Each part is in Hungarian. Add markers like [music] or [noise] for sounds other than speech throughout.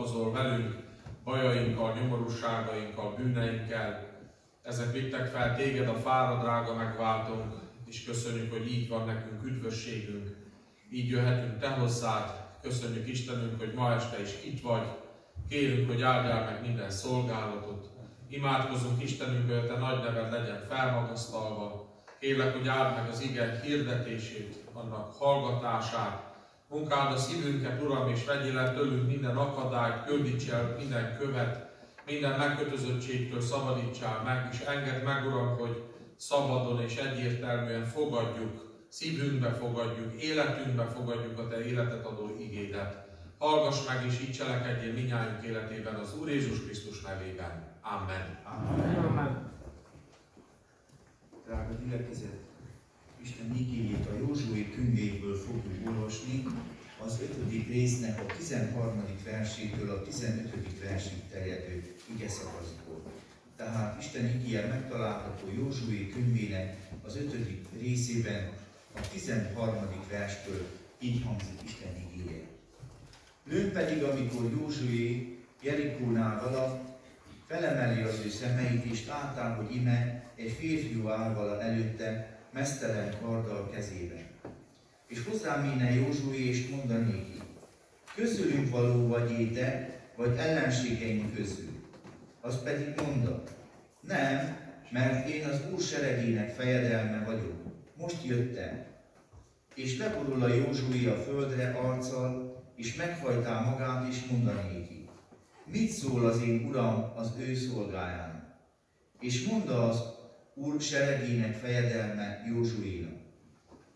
foglalkozol velünk, bajainkkal, nyomorúságainkkal, bűneinkkel. Ezek vittek fel Téged a fára, drága megváltunk, és köszönjük, hogy így van nekünk üdvösségünk. Így jöhetünk Te hozzád. Köszönjük Istenünk, hogy ma este is itt vagy. Kérünk, hogy áldjál meg minden szolgálatot, Imádkozunk Istenünk, hogy Te nagy neved legyen felmagasztalva. Kérlek, hogy áld meg az ige hirdetését, annak hallgatását. Munkáld a szívünket, Uram, és vegyél el tőlünk minden akadályt, köldíts el minden követ, minden megkötözöttségtől szabadítsál meg, és engedd meg, Uram, hogy szabadon és egyértelműen fogadjuk, szívünkbe fogadjuk, életünkbe fogadjuk a Te életet adó igédet. Hallgass meg, és így cselekedjél minnyájunk életében az Úr Jézus Krisztus nevében. Amen. Amen. Amen. Drága gyülekezet, Isten igényét a Józsué könyvéből fogjuk olvasni, az 5. résznek a 13. versétől a 15. versig terjedő ige szakaszból. Tehát Isten igéje megtalálható Józsué könyvének az 5. részében a 13. verstől így hangzik Isten igéje. Ő pedig, amikor Józsué Jerikónál vala, felemeli az ő szemeit, és látám, hogy ime egy férfiú áll vala előtte, mesztelen karddal kezében. És hozzám méne Józsué, és mondanéki, közülünk való vagy éte, vagy ellenségeink közül. Az pedig mondta, nem, mert én az Úr seregének fejedelme vagyok. Most jöttem. És leborul a Józsué a földre arccal, és meghajtál magát, és mondanéki, mit szól az én uram az ő szolgájának? És mondta az úr seregének fejedelme Józsuénak.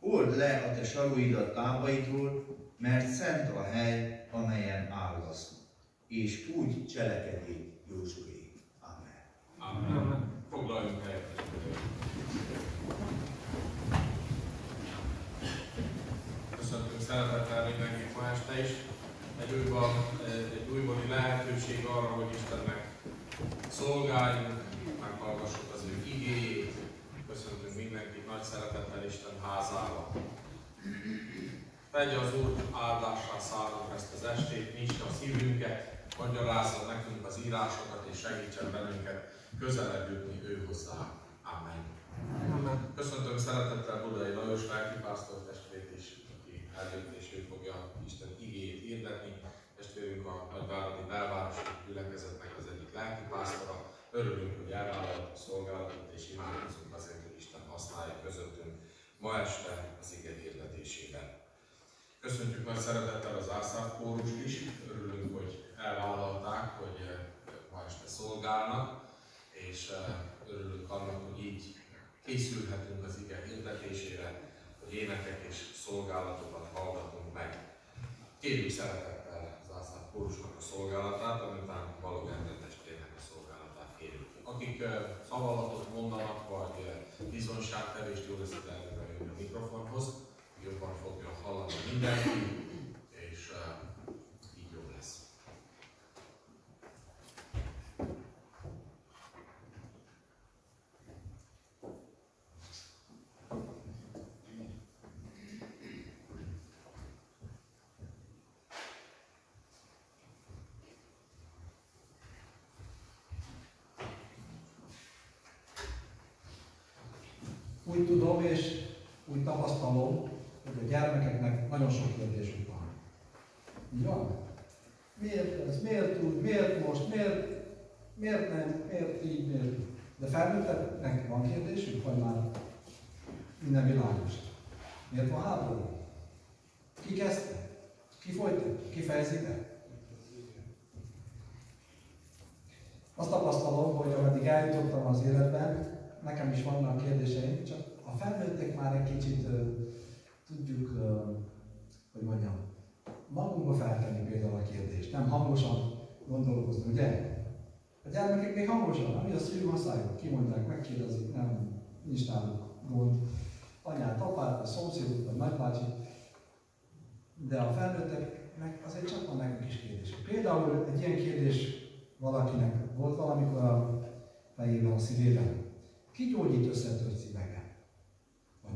Old le a te saruidat lábaidról, mert szent a hely, amelyen állasz. És úgy cselekedjék Józsué. Amen. Amen. Amen. Foglaljunk helyet. Köszöntünk szeretettel mindenkit ma este is egy, újban, egy újbóli lehetőség arra, hogy Istennek szolgáljunk, meghallgassuk az ő igéjét. Köszöntünk mindenkit nagy szeretettel Isten házába. Tegye az Úr áldásra szállunk ezt az estét, nyissa a szívünket, magyarázza nekünk az írásokat és segítsen bennünket közelebb jutni ő hozzá. Amen. Amen. Köszöntöm szeretettel Budai Lajos lelkipásztor testvét is, aki eljött és ő fogja Isten igéjét hirdetni. Testvérünk a nagyváradi belvárosi gyülekezetnek az egyik lelkipásztora. Örülünk, hogy elvállalta a szolgálatot, és imádkozunk azért, hogy Isten használja közöttünk ma este az ige hirdetésében. Köszöntjük nagy szeretettel az Ászáv kórust is, örülünk, hogy elvállalták, hogy eh, ma este szolgálnak, és eh, örülünk annak, hogy így készülhetünk az ige hirdetésére, hogy énekek és szolgálatokat hallgatunk meg. Kérjük szeretettel az Ászlát kórusnak a szolgálatát, amintán Balog Endre testvérnek a szolgálatát kérjük. Akik szavalatot mondanak, vagy bizonyságtevést jól össze a mikrofonhoz, jobban fogja hallani mindenki. Úgy tudom és úgy tapasztalom, hogy a gyermekeknek nagyon sok kérdésük van. Így? Miért ez? Miért úgy? Miért most? Miért, miért nem? Miért így? Miért? De felnőtteknek van kérdésük, vagy már minden világos? Miért van háború? Ki kezdte? Ki folyt? Ki fejezite? Azt tapasztalom, hogy ameddig eljutottam az életben, nekem is vannak kérdéseim, csak a felnőttek már egy kicsit tudjuk, hogy mondjam, magunkba feltenni például a kérdést, nem hangosan gondolkozni, ugye? A gyermekek még hangosan, ami a szívük használjuk, kimondják, megkérdezik, nem, nincs náluk gond. Anyát, apát, a szomszédot, vagy nagybácsi. De a felnőtteknek azért csak van nekünk is kérdés. Például egy ilyen kérdés valakinek volt valamikor a fejében, a szívében Ki gyógyít összetört szíveket?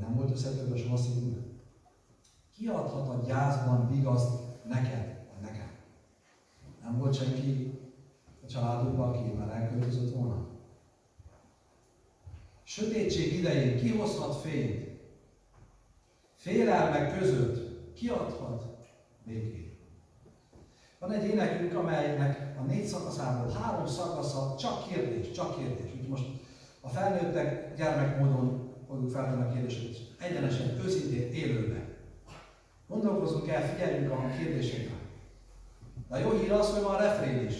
Nem volt soha szívünk? Ki adhat a gyászban vigaszt neked, vagy nekem? Nem volt senki a családodban, aki már elköltözött volna? Sötétség idején ki hozhat fényt? Félelmek között ki adhat békét? Van egy énekünk, amelynek a négy szakaszából három szakasza csak kérdés, csak kérdés. Úgy most a felnőttek gyermekmódon fogjuk feltenni a kérdéseket, egyenesen, őszintén, élőben. Gondolkozunk el, figyeljünk a kérdésekre. De a jó hír az, hogy van refrén is,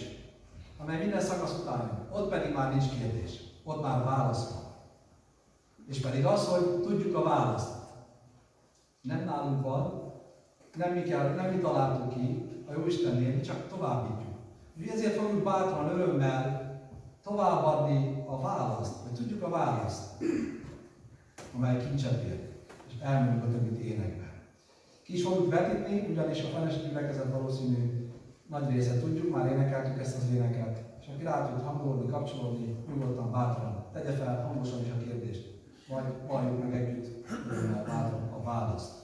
amely minden szakasz után jön. Ott pedig már nincs kérdés. Ott már válasz van. És pedig az, hogy tudjuk a választ. Nem nálunk van, nem mi, kell, nem mi találtuk ki, a jó Istennél, mi csak továbbítjuk. És ezért fogjuk bátran, örömmel továbbadni a választ, hogy tudjuk a választ, amely kincset ér, és elmondjuk a többit énekben. Ki is fogjuk vetíteni, ugyanis a feleségi gyülekezet valószínű nagy része tudjuk, már énekeltük ezt az éneket, és aki rá tud hangolni, kapcsolódni, nyugodtan, bátran, tegye fel hangosan is a kérdést, vagy valljuk meg együtt bátran a választ.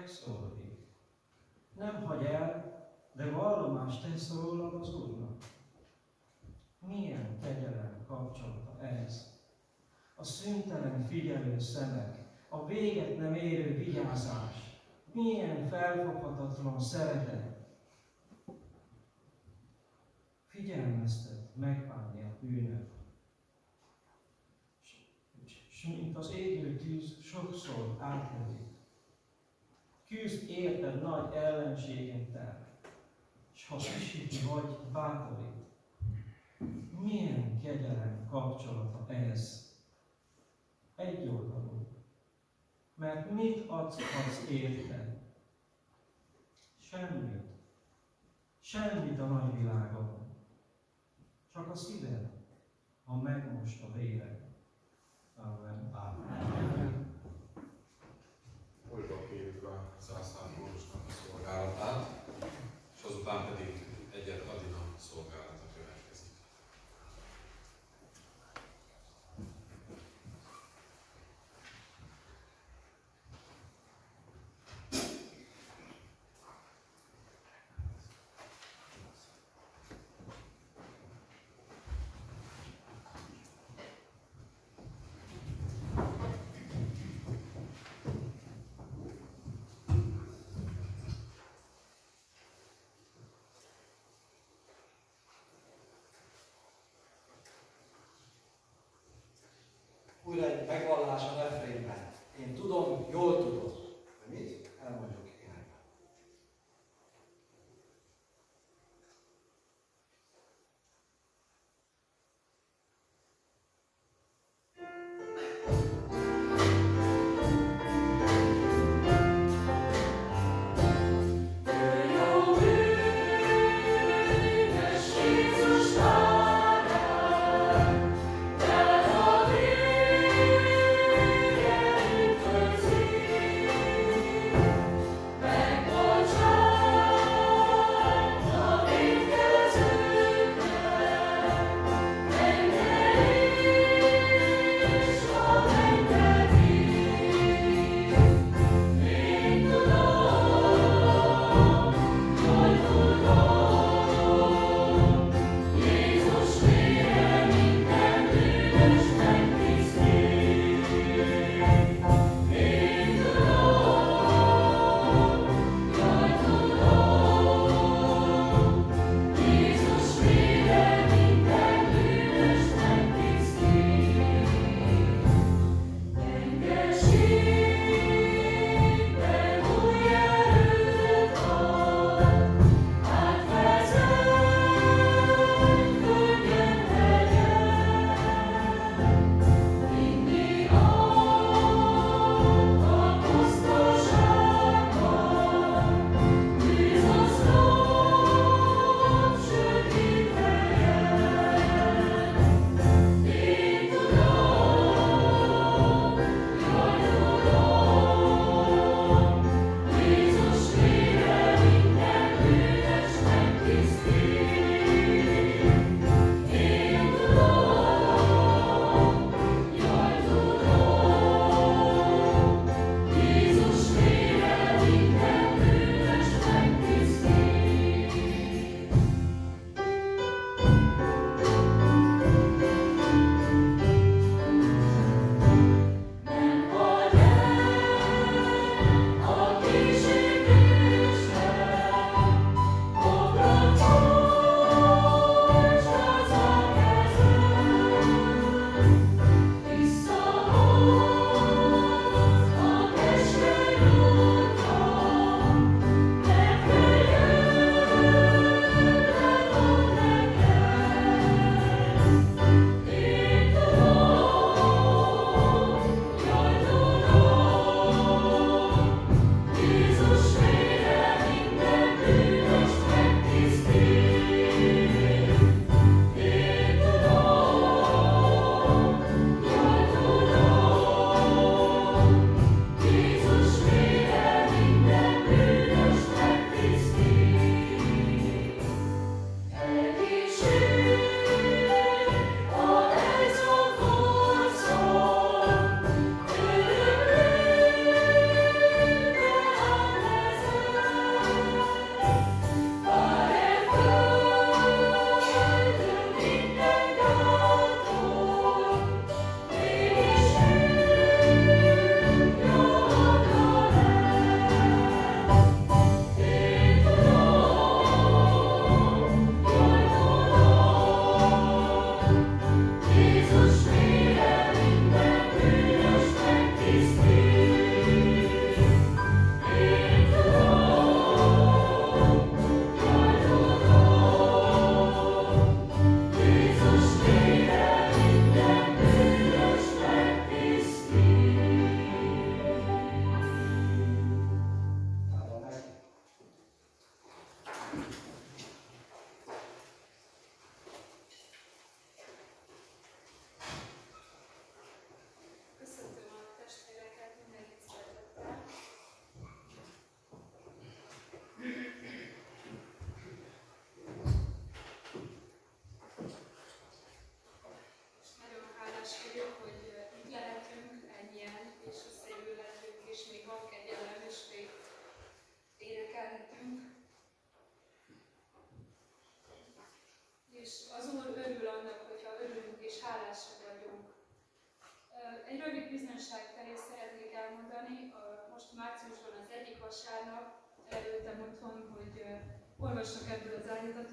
Megszólít. Nem hagy el, de vallomást tesz rólad az Úrnak. Milyen kegyelem kapcsolata ez? A szüntelen figyelő szemek, a véget nem érő vigyázás, milyen felfoghatatlan szeretet. Figyelmeztet megbánni a bűnök. És mint az égő tűz sokszor átledik. Küzd érted nagy ellenségekkel, és ha kisíti vagy, bátorít. Milyen kegyelem kapcsolata ez? Egy oldalú. Mert mit adsz érte? Semmit. Semmit a nagyvilágon. Csak a szíved, ha megmost a vére. Amen. Amen. újra egy megvallása ne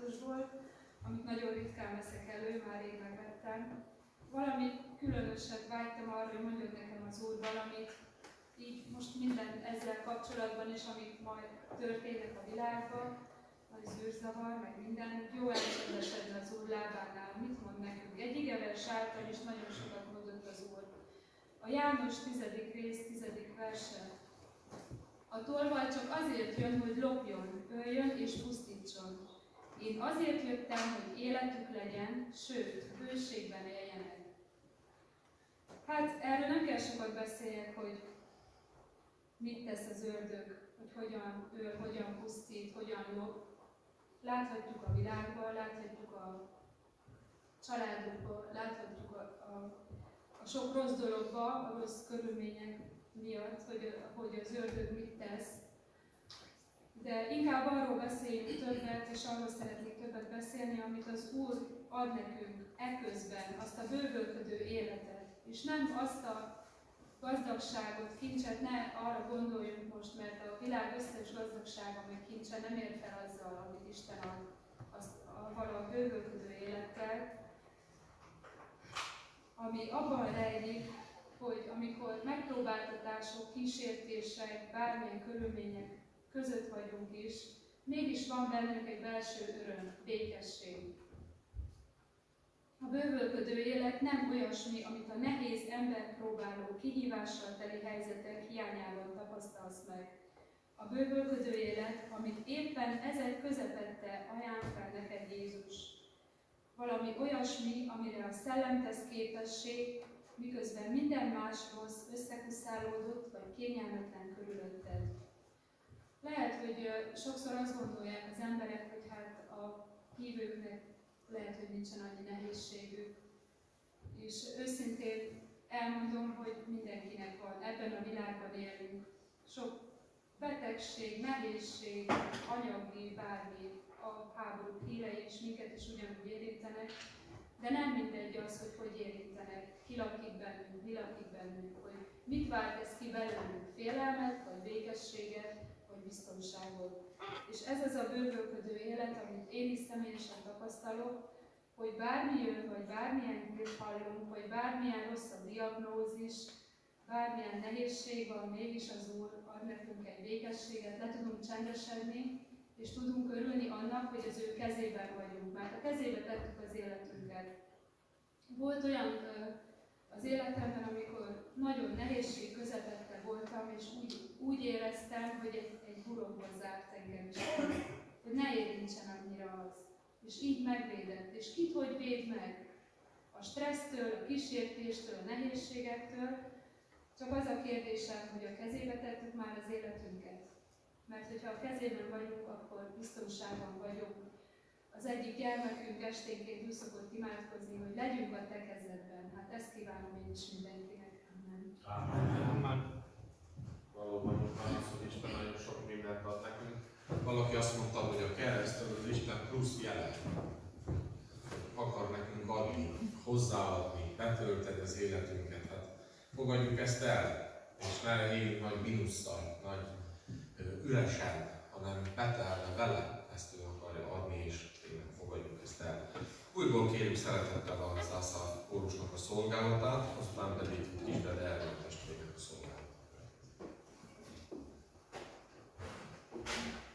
az áldozatosból, amit nagyon ritkán veszek elő, már rég megvettem. Valami különöset vágytam arra, hogy mondjon nekem az Úr valamit, így most minden ezzel kapcsolatban is, amik majd történnek a világban, nagy zűrzavar, meg minden, jó elcsendesedni az Úr lábánál. Mit mond nekünk? Egy igeves által is nagyon sokat mondott az Úr. A János 10. rész 10. verse. A tolvaj csak azért jön, hogy lopjon, öljön és pusztítson. Én azért jöttem, hogy életük legyen, sőt, bőségben éljenek. Hát erről nem kell sokat beszéljek, hogy mit tesz az ördög, hogy hogyan öl, hogyan pusztít, hogyan lop. Láthatjuk a világban, láthatjuk a családokban, láthatjuk a, a, a sok rossz dologba, a rossz körülmények miatt, hogy, hogy az ördög mit tesz. De inkább arról beszéljünk többet, és arról szeretnék többet beszélni, amit az Úr ad nekünk eközben, azt a bővölködő életet, és nem azt a gazdagságot, kincset, ne arra gondoljunk most, mert a világ összes gazdagsága meg kincse nem ér fel azzal, amit Isten ad, azt a való bővölködő élettel, ami abban rejlik, hogy amikor megpróbáltatások, kísértések, bármilyen körülmények között vagyunk is, mégis van bennünk egy belső öröm, békesség. A bővölködő élet nem olyasmi, amit a nehéz ember próbáló, kihívással teli helyzetek hiányában tapasztalsz meg. A bővölködő élet, amit éppen ezek közepette ajánl fel neked Jézus. Valami olyasmi, amire a szellem tesz képesség, miközben minden más rossz összekuszálódott vagy kényelmetlen körülötted. Lehet, hogy sokszor azt gondolják az emberek, hogy hát a hívőknek lehet, hogy nincsen annyi nehézségük. És őszintén elmondom, hogy mindenkinek van. Ebben a világban élünk. Sok betegség, nehézség, anyagi, bármi, a háború hírei is minket is ugyanúgy érintenek, de nem mindegy az, hogy hogy érintenek, ki lakik bennünk, mi lakik bennünk, hogy mit vált ez ki belőlünk, félelmet, vagy békességet, biztonságot. És ez az a bővölködő élet, amit én is személyesen tapasztalok, hogy bármi jön, vagy bármilyen hírt hallunk, vagy bármilyen rossz a diagnózis, bármilyen nehézség van, mégis az Úr ad nekünk egy békességet, le tudunk csendesedni, és tudunk örülni annak, hogy az ő kezében vagyunk, mert a kezébe tettük az életünket. Volt olyan az életemben, amikor nagyon nehézség közepette voltam, és úgy, úgy éreztem, hogy egy, burokban zárt engem is, hogy ne érintsen annyira az. És így megvédett. És kit hogy véd meg? A stressztől, a kísértéstől, a nehézségektől, csak az a kérdésem, hogy a kezébe tettük már az életünket. Mert hogyha a kezében vagyunk, akkor biztonságban vagyunk. Az egyik gyermekünk esténként úgy szokott imádkozni, hogy legyünk a te kezedben. Hát ezt kívánom én is mindenkinek. Amen. Amen. Valóban van az, hogy Isten nagyon sok mindent ad nekünk. Valaki azt mondta, hogy a kereszt az Isten plusz jele. Akar nekünk adni, hozzáadni, betölteni az életünket. Hát fogadjuk ezt el, és ne éljünk nagy minusszal, nagy üresen, hanem betelve vele ezt ő akarja adni, és tényleg fogadjuk ezt el. Újból kérjük szeretettel a Zászár a szolgálatát, aztán pedig Kisbed erről Thank you.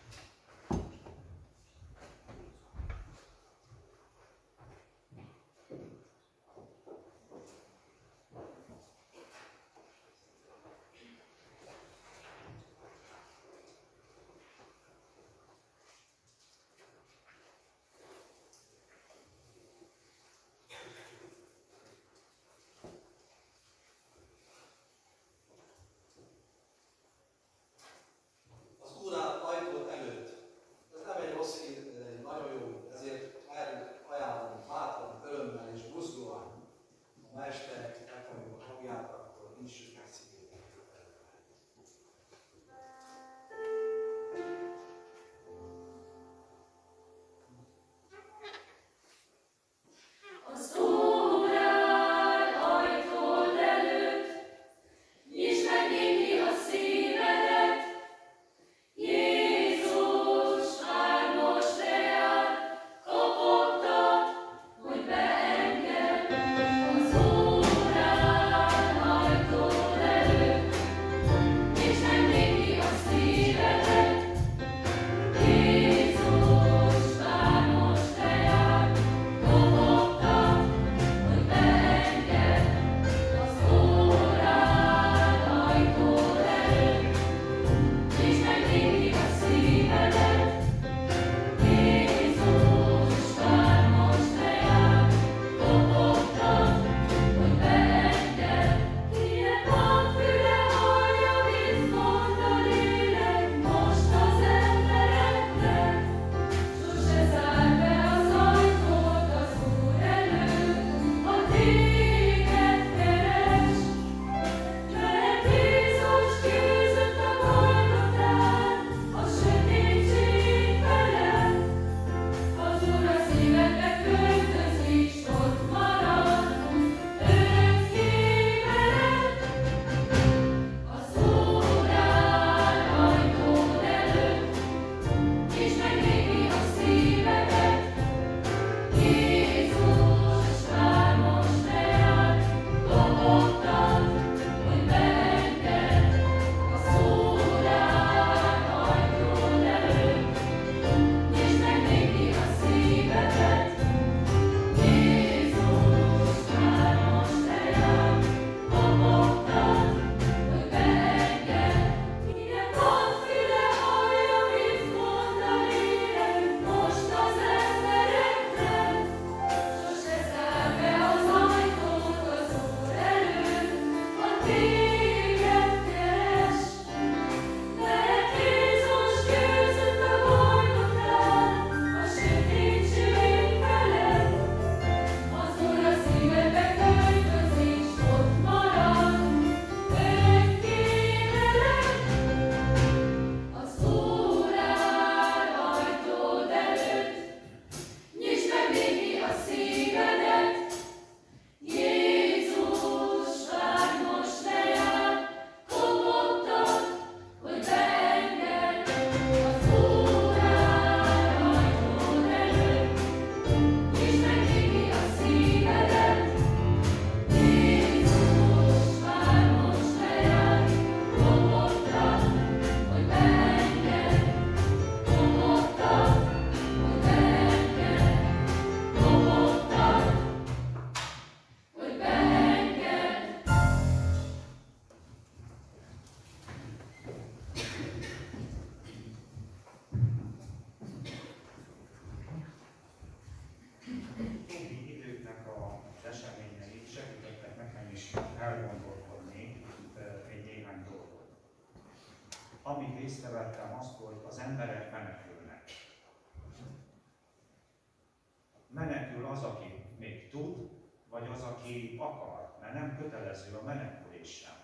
Mert nem kötelező a menekülés sem.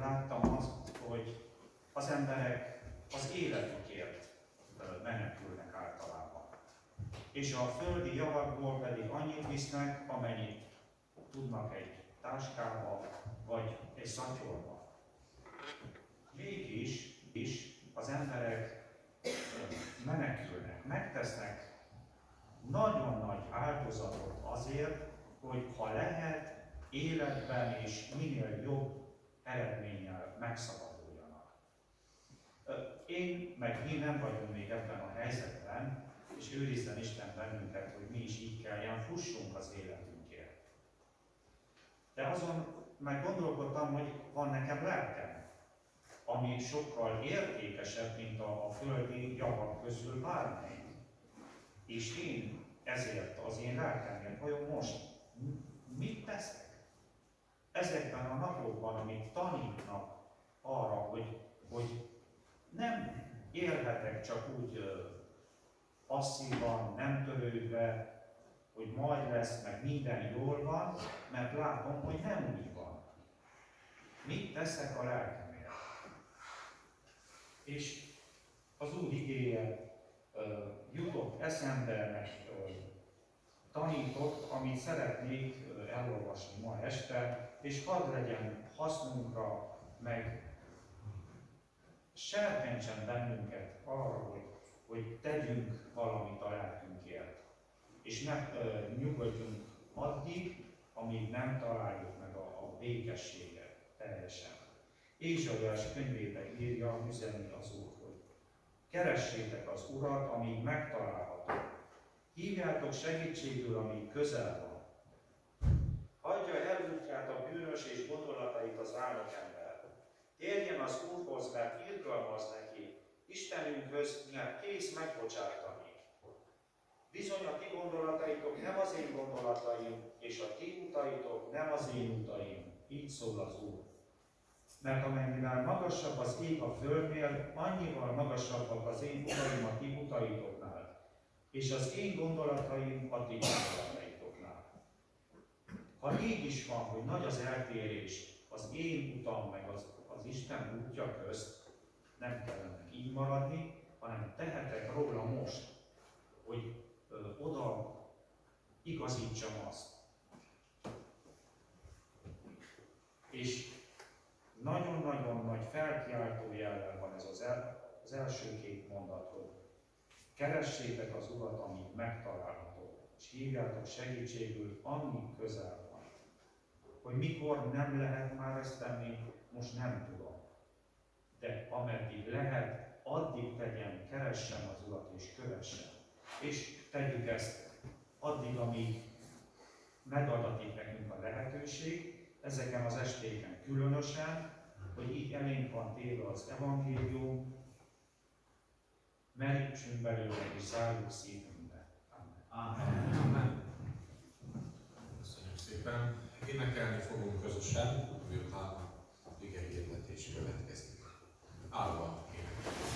Láttam azt, hogy az emberek az életükért menekülnek általában. És a földi javakból pedig annyit visznek, amennyit tudnak egy táskába, vagy egy szatyorba. Mégis is az emberek menekülnek, megtesznek nagyon nagy áldozatot azért, hogy ha lehet, életben és minél jobb eredménnyel megszabaduljanak. Én meg mi nem vagyunk még ebben a helyzetben, és őrizzen Isten bennünket, hogy mi is így kelljen fussunk az életünkért. De azon meg gondolkodtam, hogy van nekem lelkem, ami sokkal értékesebb, mint a, a földi javak közül bármely. És én ezért az én lelkemért vajon most mit teszek? Ezekben a napokban, amit tanítnak arra, hogy, hogy nem élhetek csak úgy passzívan, nem törődve, hogy majd lesz, meg minden jól van, mert látom, hogy nem úgy van. Mit teszek a lelkemért? És az Úr igéje jutott eszembe, meg tanított, amit szeretnék elolvasni ma este, és hadd legyen hasznunkra, meg serkentsen bennünket arra, hogy, hogy tegyünk valamit a lelkünkért. És ne ö, nyugodjunk addig, amíg nem találjuk meg a, a békességet teljesen. Ézsaiás könyvében írja, üzeni az Úr, hogy keressétek az Urat, amíg megtalálható. Hívjátok segítségül, amíg közel van. Hagyja el útját a bűnös és gondolatait az állat ember. Térjen az Úrhoz, mert irgalmaz neki, Istenünkhöz, mert kész megbocsátani. Bizony a ti gondolataitok nem az én gondolataim, és a ti utaitok nem az én utaim. Így szól az Úr. Mert amennyivel magasabb az ég a földnél, annyival magasabbak az én utaim a ti utaitoknál, és az én gondolataim a ti gondolataitoknál. Ha így is van, hogy nagy az eltérés az én utam meg az, az Isten útja közt, nem kellene így maradni, hanem tehetek róla most, hogy ö, oda igazítsam azt. És nagyon-nagyon nagy felkiáltó jellel van ez az, el, az első két mondat, hogy keressétek az Urat, amíg megtalálható, és hívjátok segítségül, amíg közel van. Hogy mikor nem lehet már ezt tenni, most nem tudom. De ameddig lehet, addig tegyen, keressem az Urat és kövessem. És tegyük ezt addig, amíg megadatik nekünk a lehetőség, ezeken az estéken különösen, hogy így elénk van téve az evangélium, merítsünk belőle és zárjuk szívünkbe. Amen. Amen. Köszönjük szépen. Énekelni fogunk közösen, miután a ige hirdetés következik. Állva énekelni.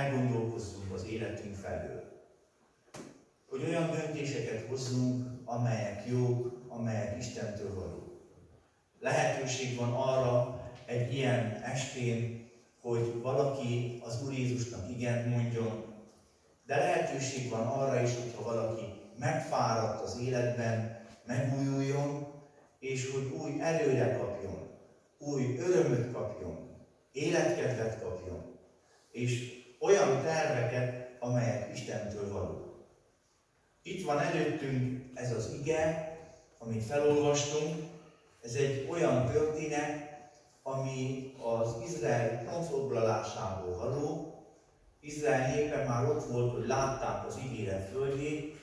Elgondolkozzunk az életünk felől. Hogy olyan döntéseket hozzunk, amelyek jók, amelyek Istentől valók. Lehetőség van arra egy ilyen estén, hogy valaki az Úr Jézusnak igen mondjon, de lehetőség van arra is, hogyha valaki megfáradt az életben, megújuljon, és hogy új erőre kapjon, új örömöt kapjon, életkedvet kapjon, és olyan terveket, amelyek Istentől való. Itt van előttünk ez az ige, amit felolvastunk, ez egy olyan történet, ami az Izrael honfoglalásából való. Izrael népe már ott volt, hogy látták az ígéret földjét,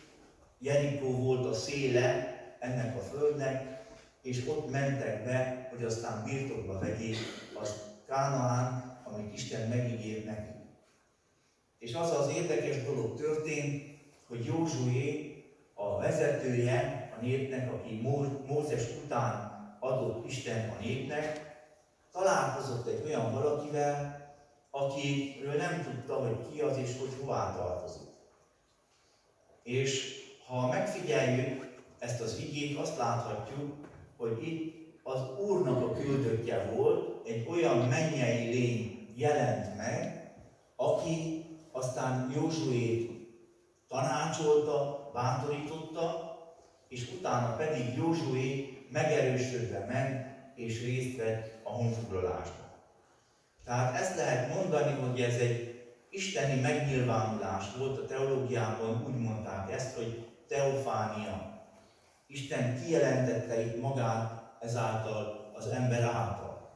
Jerikó volt a széle ennek a földnek, és ott mentek be, hogy aztán birtokba vegyék az Kánaán, amit Isten megígért nekik. És az az érdekes dolog történt, hogy Józsué, a vezetője a népnek, aki Mózes után adott Isten a népnek, találkozott egy olyan valakivel, akiről nem tudta, hogy ki az és hogy hová tartozik. És ha megfigyeljük ezt az igét, azt láthatjuk, hogy itt az Úrnak a küldöttje volt, egy olyan mennyei lény jelent meg, aki aztán Józsuét tanácsolta, bántorította, és utána pedig Józsué megerősödve ment, és részt vett a honfoglalásban. Tehát ezt lehet mondani, hogy ez egy isteni megnyilvánulás volt a teológiában, úgy mondták ezt, hogy teofánia. Isten kijelentette itt magát ezáltal az ember által.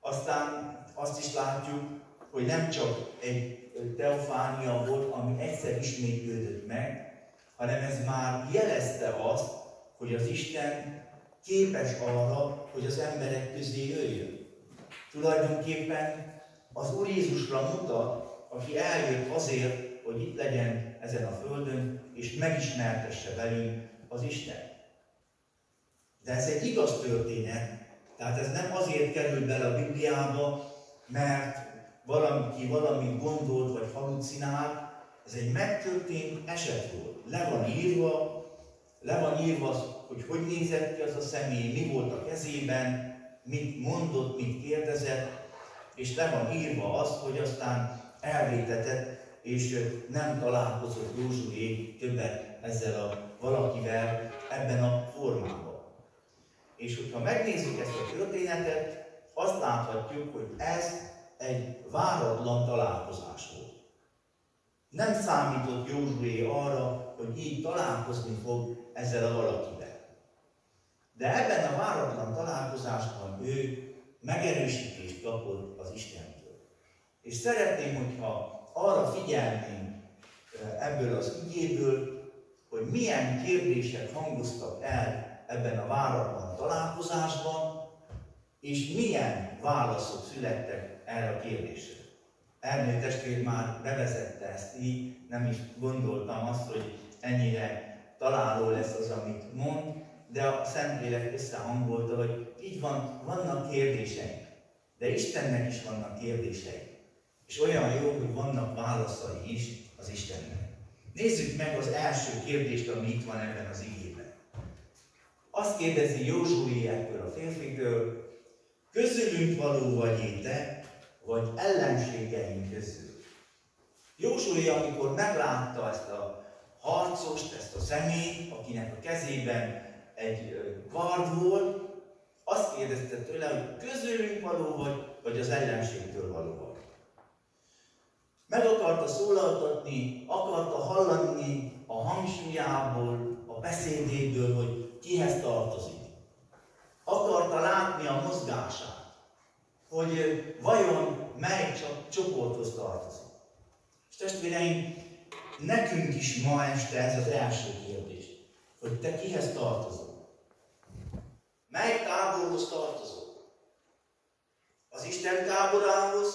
Aztán azt is látjuk, hogy nem csak egy teofánia volt, ami egyszer ismétlődött meg, hanem ez már jelezte azt, hogy az Isten képes arra, hogy az emberek közé jöjjön. Tulajdonképpen az Úr Jézusra mutat, aki eljött azért, hogy itt legyen ezen a földön, és megismertesse velünk az Isten. De ez egy igaz történet, tehát ez nem azért kerül bele a Bibliába, mert valaki valamit gondolt vagy halucinál, ez egy megtörtént eset volt. Le van írva, le van írva az, hogy hogy nézett ki az a személy, mi volt a kezében, mit mondott, mit kérdezett, és le van írva az, hogy aztán elvétetett, és nem találkozott Józsué többet ezzel a valakivel ebben a formában. És hogyha megnézzük ezt a történetet, azt láthatjuk, hogy ez egy váratlan találkozás volt. Nem számított Józsué arra, hogy így találkozni fog ezzel a valakivel. De ebben a váratlan találkozásban ő megerősítést kapott az Istentől. És szeretném, hogyha arra figyelnénk ebből az igéből, hogy milyen kérdések hangoztak el ebben a váratlan találkozásban, és milyen válaszok születtek erre a kérdésre. Ernő testvér már bevezette ezt így, nem is gondoltam azt, hogy ennyire találó lesz az, amit mond, de a Szentlélek összehangolta, hogy így van, vannak kérdéseink, de Istennek is vannak kérdései. És olyan jó, hogy vannak válaszai is az Istennek. Nézzük meg az első kérdést, ami itt van ebben az igében. Azt kérdezi Józsué ettől a férfitől, közülünk való vagy te, vagy ellenségeink közül. Józsué, amikor meglátta ezt a harcost, ezt a személyt, akinek a kezében egy kard volt, azt kérdezte tőle, hogy közülünk való vagy, vagy az ellenségtől való vagy. Meg akarta szólaltatni, akarta hallani a hangsúlyából, a beszédéből, hogy kihez tartozik. Akarta látni a mozgását, hogy vajon mely csoporthoz tartozik. És testvéreim, nekünk is ma este ez az első kérdés, hogy te kihez tartozol. Mely táborhoz tartozol? Az Isten táborához,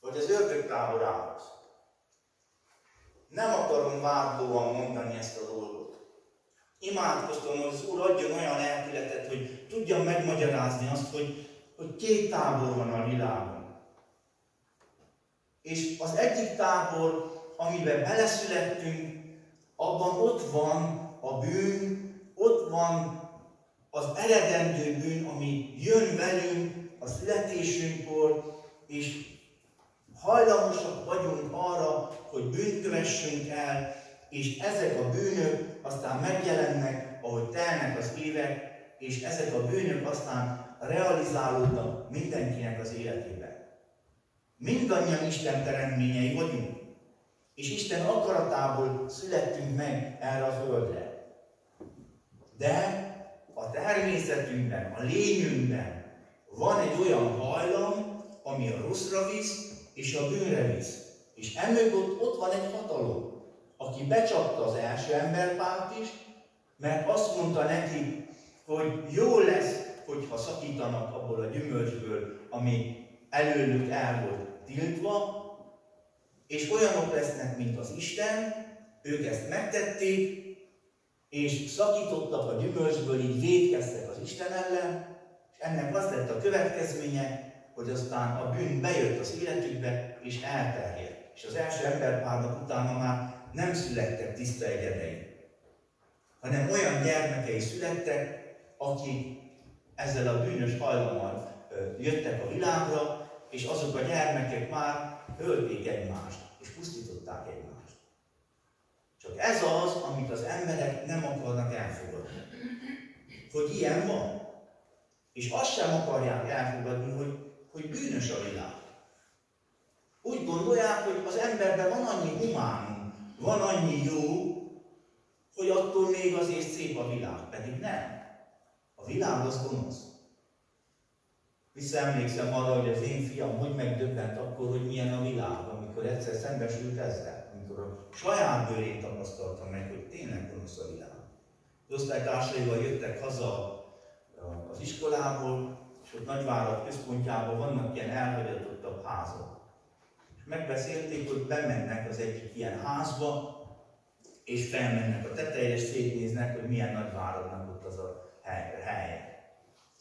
vagy az ördög táborához? Nem akarom vádlóan mondani ezt a dolgot. Imádkoztam, hogy az Úr adjon olyan elkiletet, hogy tudjam megmagyarázni azt, hogy, hogy két tábor van a világon. És az egyik tábor, amiben beleszülettünk, abban ott van a bűn, ott van az eredendő bűn, ami jön velünk a születésünkkor, és hajlamosak vagyunk arra, hogy bűnt kövessünk el, és ezek a bűnök aztán megjelennek, ahogy telnek az évek, és ezek a bűnök aztán realizálódnak mindenkinek az életében. Mindannyian Isten teremményei vagyunk, és Isten akaratából születtünk meg erre a földre. De a természetünkben, a lényünkben van egy olyan hajlam, ami a rosszra visz, és a bűnre visz. És emögött ott van egy hatalom, aki becsapta az első emberpárt is, mert azt mondta neki, hogy jó lesz, hogyha szakítanak abból a gyümölcsből, ami előlük el volt tiltva, és olyanok lesznek, mint az Isten, ők ezt megtették, és szakítottak a gyümölcsből, így védkeztek az Isten ellen, és ennek az lett a következménye, hogy aztán a bűn bejött az életükbe, és elterjedt. És az első emberpárnak utána már nem születtek tiszta egyedei, hanem olyan gyermekei születtek, akik ezzel a bűnös hajlammal jöttek a világra, és azok a gyermekek már ölték egymást, és pusztították egymást. Csak ez az, amit az emberek nem akarnak elfogadni. Hogy ilyen van. És azt sem akarják elfogadni, hogy hogy bűnös a világ. Úgy gondolják, hogy az emberben van annyi humán, van annyi jó, hogy attól még azért szép a világ, pedig nem. A világ az gonosz. Visszaemlékszem arra, hogy az én fiam hogy megdöbbent akkor, hogy milyen a világ, amikor egyszer szembesült ezzel, amikor a saját bőrét tapasztaltam meg, hogy tényleg gonosz a világ. Az osztálytársaival jöttek haza az iskolából, ott Nagyvárad központjában vannak ilyen elhagyatott házak. És megbeszélték, hogy bemennek az egyik ilyen házba, és felmennek a tetejére, és szétnéznek, hogy milyen Nagyváradnak ott az a hely. hely.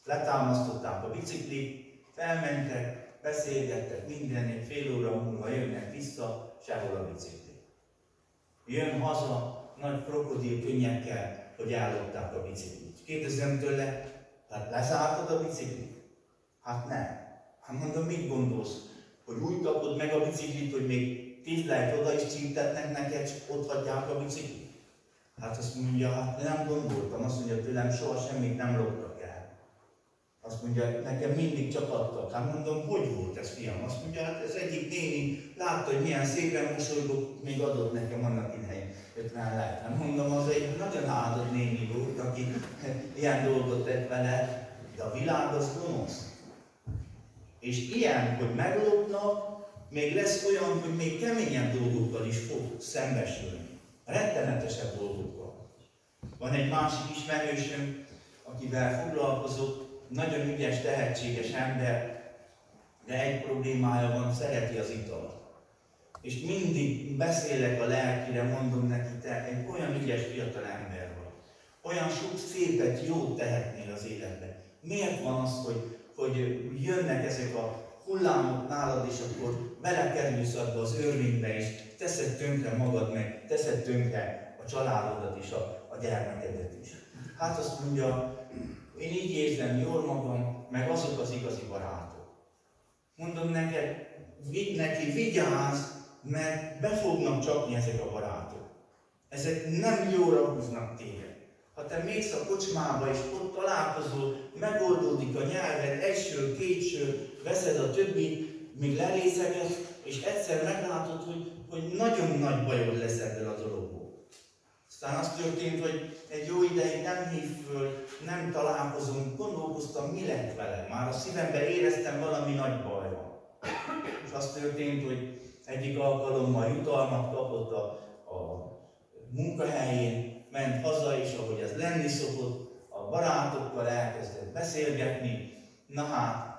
Letámasztották a biciklit, felmentek, beszélgettek minden, egy fél óra múlva jönnek vissza, sehol a bicikli. Jön haza, nagy krokodil könnyekkel, hogy ellopták a biciklit. Kérdezem tőle, hát lezártad a biciklit? Hát nem. Hát mondom, mit gondolsz? Hogy úgy kapod meg a biciklit, hogy még tíz lehet oda is csintetnek neked, és ott hagyják a biciklit? Hát azt mondja, hát nem gondoltam, azt mondja tőlem, soha semmit nem loptak el. Azt mondja, nekem mindig csak adtak. Hát mondom, hogy volt ez, fiam? Azt mondja, hát ez egyik néni látta, hogy milyen szépen mosolygok, még adott nekem annak idején 50 lehet. Hát mondom, az egy nagyon áldott néni volt, aki [laughs] ilyen dolgot tett vele, de a világ az gonosz. És ilyen, hogy meglopnak, még lesz olyan, hogy még keményebb dolgokkal is fog szembesülni. Rettenetesebb dolgokkal. Van egy másik ismerősöm, akivel foglalkozok, nagyon ügyes, tehetséges ember, de egy problémája van, szereti az italat. És mindig beszélek a lelkire, mondom neki, te egy olyan ügyes fiatal ember vagy. Olyan sok szépet, jót tehetnél az életben. Miért van az, hogy hogy jönnek ezek a hullámok nálad, és akkor belekerülsz abba az örvénybe, és teszed tönkre magad meg, teszed tönkre a családodat és a, a gyermekedet is. Hát azt mondja, én így érzem jól magam, meg azok az igazi barátok. Mondom neked, vigy neki, vigyázz, mert be fognak csapni ezek a barátok. Ezek nem jóra húznak téged. Ha te mész a kocsmába és ott találkozol, megoldódik a nyelved, egy sör, veszed a többi, míg lerészegesz, és egyszer meglátod, hogy, hogy nagyon nagy bajod lesz ebből a dologból. Aztán az történt, hogy egy jó ideig nem hív föl, nem találkozunk, gondolkoztam, mi lett vele. Már a szívemben éreztem valami nagy baj van. És az történt, hogy egyik alkalommal jutalmat kapott a, a munkahelyén, ment haza, és ahogy ez lenni szokott, a barátokkal elkezdett beszélgetni, na hát,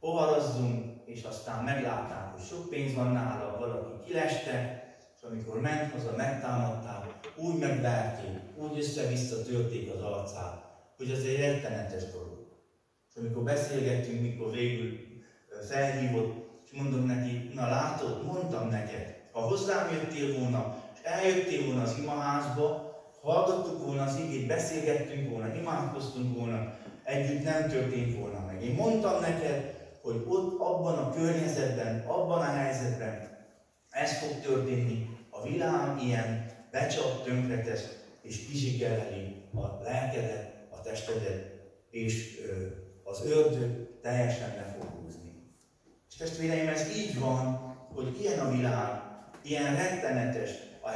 poharazzunk, és aztán meglátták, hogy sok pénz van nála, valaki kileste, és amikor ment haza, megtámadták, úgy megverték, úgy össze-vissza törték az arcát, hogy ez egy rettenetes dolog. És amikor beszélgettünk, mikor végül felhívott, és mondom neki, na látod, mondtam neked, ha hozzám jöttél volna, és eljöttél volna az imaházba, hallgattuk volna az igét, beszélgettünk volna, imádkoztunk volna, együtt nem történt volna meg. Én mondtam neked, hogy ott, abban a környezetben, abban a helyzetben ez fog történni. A világ ilyen becsap, tönkretesz, és kizsigereli a lelkedet, a testedet, és az ördög teljesen le fog húzni. És testvéreim, ez így van, hogy ilyen a világ, ilyen rettenetes a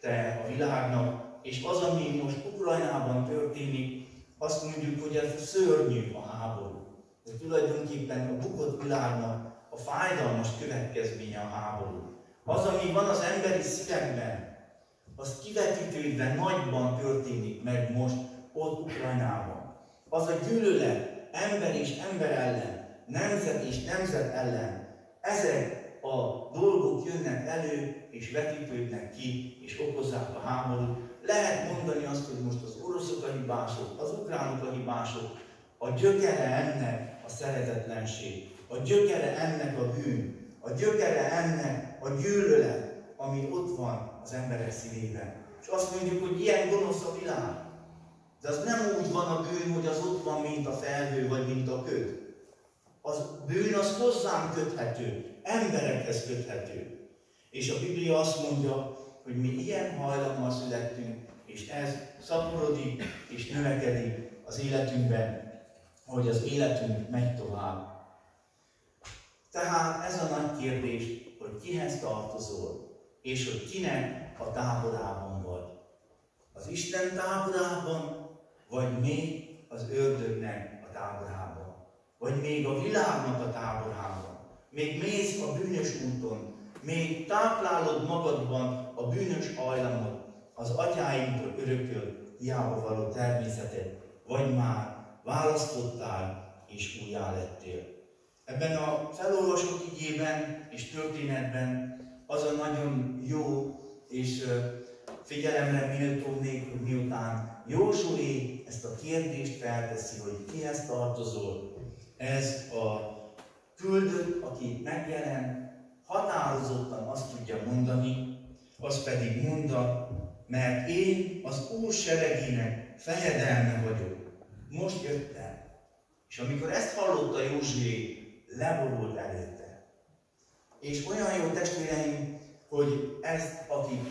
te a világnak, és az, ami most Ukrajnában történik, azt mondjuk, hogy ez szörnyű a háború. Ez tulajdonképpen a bukott világnak a fájdalmas következménye a háború. Az, ami van az emberi szívekben, az kivetítődve nagyban történik meg most ott Ukrajnában. Az a gyűlölet ember és ember ellen, nemzet és nemzet ellen, ezek a dolgok jönnek elő, és vetítődnek ki, és okozzák a háborút. Lehet mondani azt, hogy most az oroszok a hibások, az ukránok a hibások, a gyökere ennek a szeretetlenség, a gyökere ennek a bűn, a gyökere ennek a gyűlölet, ami ott van az emberek szívében. És azt mondjuk, hogy ilyen gonosz a világ. De az nem úgy van a bűn, hogy az ott van, mint a felhő, vagy mint a köd. Az bűn az hozzám köthető, emberekhez köthető. És a Biblia azt mondja, hogy mi ilyen hajlammal születtünk, és ez szaporodik és növekedik az életünkben, hogy az életünk megy tovább. Tehát ez a nagy kérdés, hogy kihez tartozol, és hogy kinek a táborában vagy. Az Isten táborában, vagy még az ördögnek a táborában. Vagy még a világnak a táborában. Még mész a bűnös úton. Még táplálod magadban a bűnös hajlamot, az atyáimtól örökölt hiába való természetet, vagy már választottál és újjá lettél. Ebben a felolvasott igében és történetben az a nagyon jó és figyelemre méltó hogy miután Józsué ezt a kérdést felteszi, hogy kihez tartozol, ez a küldött, aki megjelen, határozottan azt tudja mondani, az pedig mondta, mert én az Úr seregének fejedelme vagyok. Most jöttem. És amikor ezt hallotta Józsué, leborult előtte. És olyan jó testvéreim, hogy ezt, akik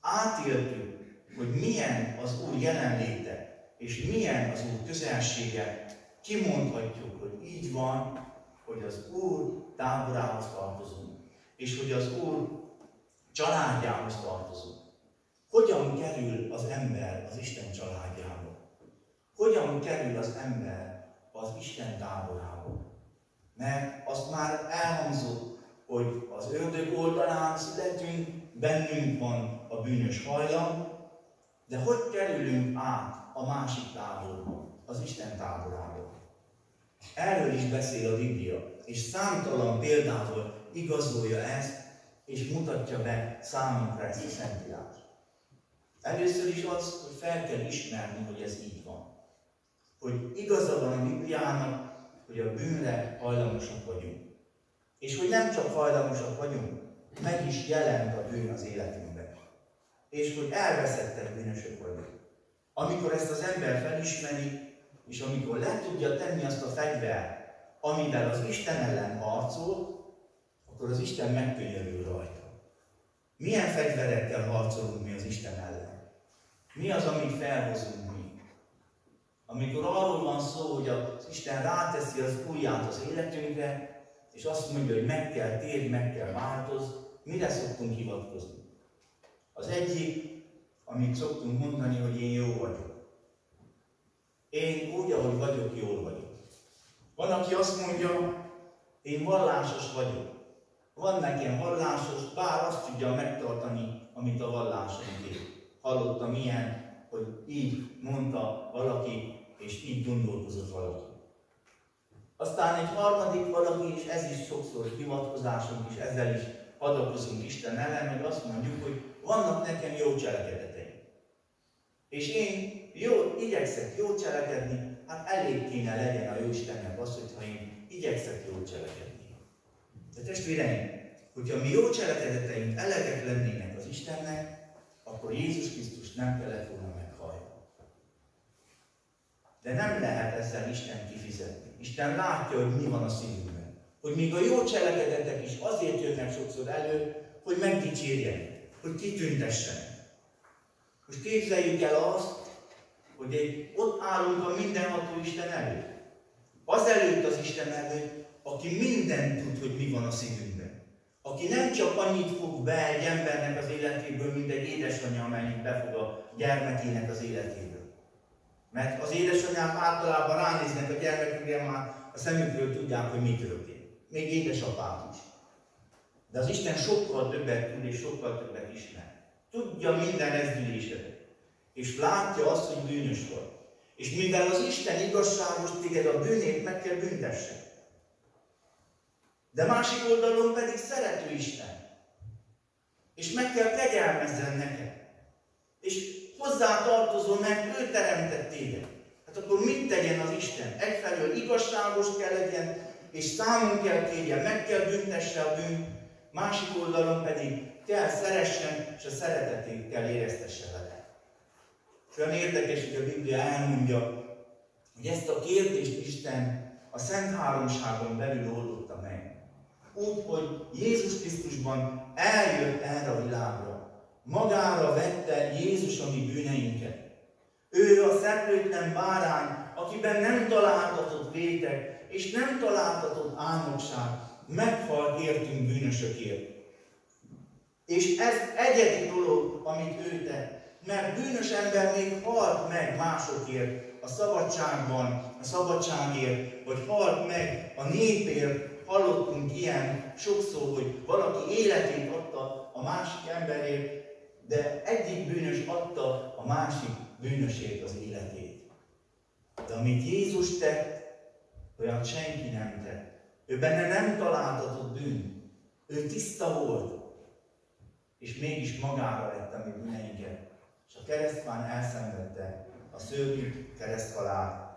átéltük, hogy milyen az Úr jelenléte, és milyen az Úr közelsége, kimondhatjuk, hogy így van, hogy az Úr táborához tartozunk, és hogy az Úr családjához tartozunk. Hogyan kerül az ember az Isten családjába? Hogyan kerül az ember az Isten táborába? Mert azt már elhangzott, hogy az ördög oldalán születünk, bennünk van a bűnös hajlam, de hogy kerülünk át a másik táborba, az Isten táborába? Erről is beszél a Biblia, és számtalan példával igazolja ezt, és mutatja be számunkra ezt a Szentírást. Először is az, hogy fel kell ismerni, hogy ez így van. Hogy igaza van a Bibliának, hogy a bűnre hajlamosak vagyunk. És hogy nem csak hajlamosak vagyunk, meg is jelent a bűn az életünkben. És hogy elveszettek bűnösök vagyunk. Amikor ezt az ember felismeri, és amikor le tudja tenni azt a fegyvert, amivel az Isten ellen harcol, akkor az Isten megkönyörül rajta. Milyen fegyverekkel harcolunk mi az Isten ellen? Mi az, amit felhozunk? Amikor arról van szó, hogy az Isten ráteszi az ujját az életünkre, és azt mondja, hogy meg kell térni, meg kell változni, mire szoktunk hivatkozni? Az egyik, amit szoktunk mondani, hogy én jó vagyok. Én úgy, ahogy vagyok, jól vagyok. Van, aki azt mondja, én vallásos vagyok. Van nekem vallásos, bár azt tudja megtartani, amit a vallásom kér. Hallottam ilyen, hogy így mondta valaki, és így gondolkozott valaki. Aztán egy harmadik valaki, és ez is sokszor hivatkozásunk, és ezzel is adakozunk Isten ellen, hogy azt mondjuk, hogy vannak nekem jó cselekedeteim. És én jó, igyekszek jó cselekedni, hát elég kéne legyen a Istennek az, hogyha én igyekszek jó cselekedni. De testvéreim, hogyha mi jó cselekedeteink elegek lennének az Istennek, akkor Jézus Krisztus nem kellett volna. De nem lehet ezzel Isten kifizetni. Isten látja, hogy mi van a szívünkben. Hogy még a jó cselekedetek is azért jönnek sokszor elő, hogy megdicsérjenek, hogy kitüntessen. Most képzeljük el azt, hogy egy, ott állunk a mindenható Isten előtt. Az előtt az Isten előtt, aki mindent tud, hogy mi van a szívünkben. Aki nem csak annyit fog be egy embernek az életéből, mint egy édesanyja, amennyit befog a gyermekének az életéből. Mert az édesanyák általában ránéznek a gyermekükre, már a szemükről tudják, hogy mi történt. Még édesapák is. De az Isten sokkal többet tud és sokkal többet ismer. Tudja minden rezdülésedet és látja azt, hogy bűnös vagy. És mivel az Isten igazságos, téged a bűnét meg kell büntesse. De másik oldalon pedig szerető Isten. És meg kell kegyelmezzen neked. És hozzá tartozol, mert ő teremtett téged. Hát akkor mit tegyen az Isten? Egyfelől igazságos kell legyen, és számunk kell kérje, meg kell büntesse a bűn, másik oldalon pedig kell szeressen, és a szeretetét kell éreztesse vele. És olyan érdekes, hogy a Biblia elmondja, hogy ezt a kérdést Isten a Szent Háromságon belül oldotta meg. Úgy, hogy Jézus Krisztusban eljött erre a világra. Magára vette Jézus a mi bűneinket. Ő a szeplőtlen bárány, akiben nem találtatott vétek, és nem találtatott álmokság, meghalt értünk bűnösökért. És ez egyedi dolog, amit ő tett mert bűnös ember még halt meg másokért, a szabadságban, a szabadságért, vagy halt meg a népért, hallottunk ilyen sokszor, hogy valaki életét adta a másik emberért, de egyik bűnös adta a másik bűnösért az életét. De amit Jézus tett, olyan senki nem tett. Ő benne nem találtatott bűn. Ő tiszta volt, és mégis magára vett a mi bűneinket és a keresztfán elszenvedte a szörnyű kereszthalál,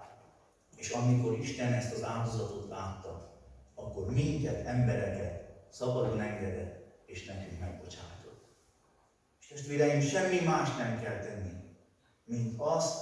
és amikor Isten ezt az áldozatot látta, akkor minket, embereket szabadon engedett, és nekünk megbocsátott. Testvéreim, semmi más nem kell tenni, mint azt,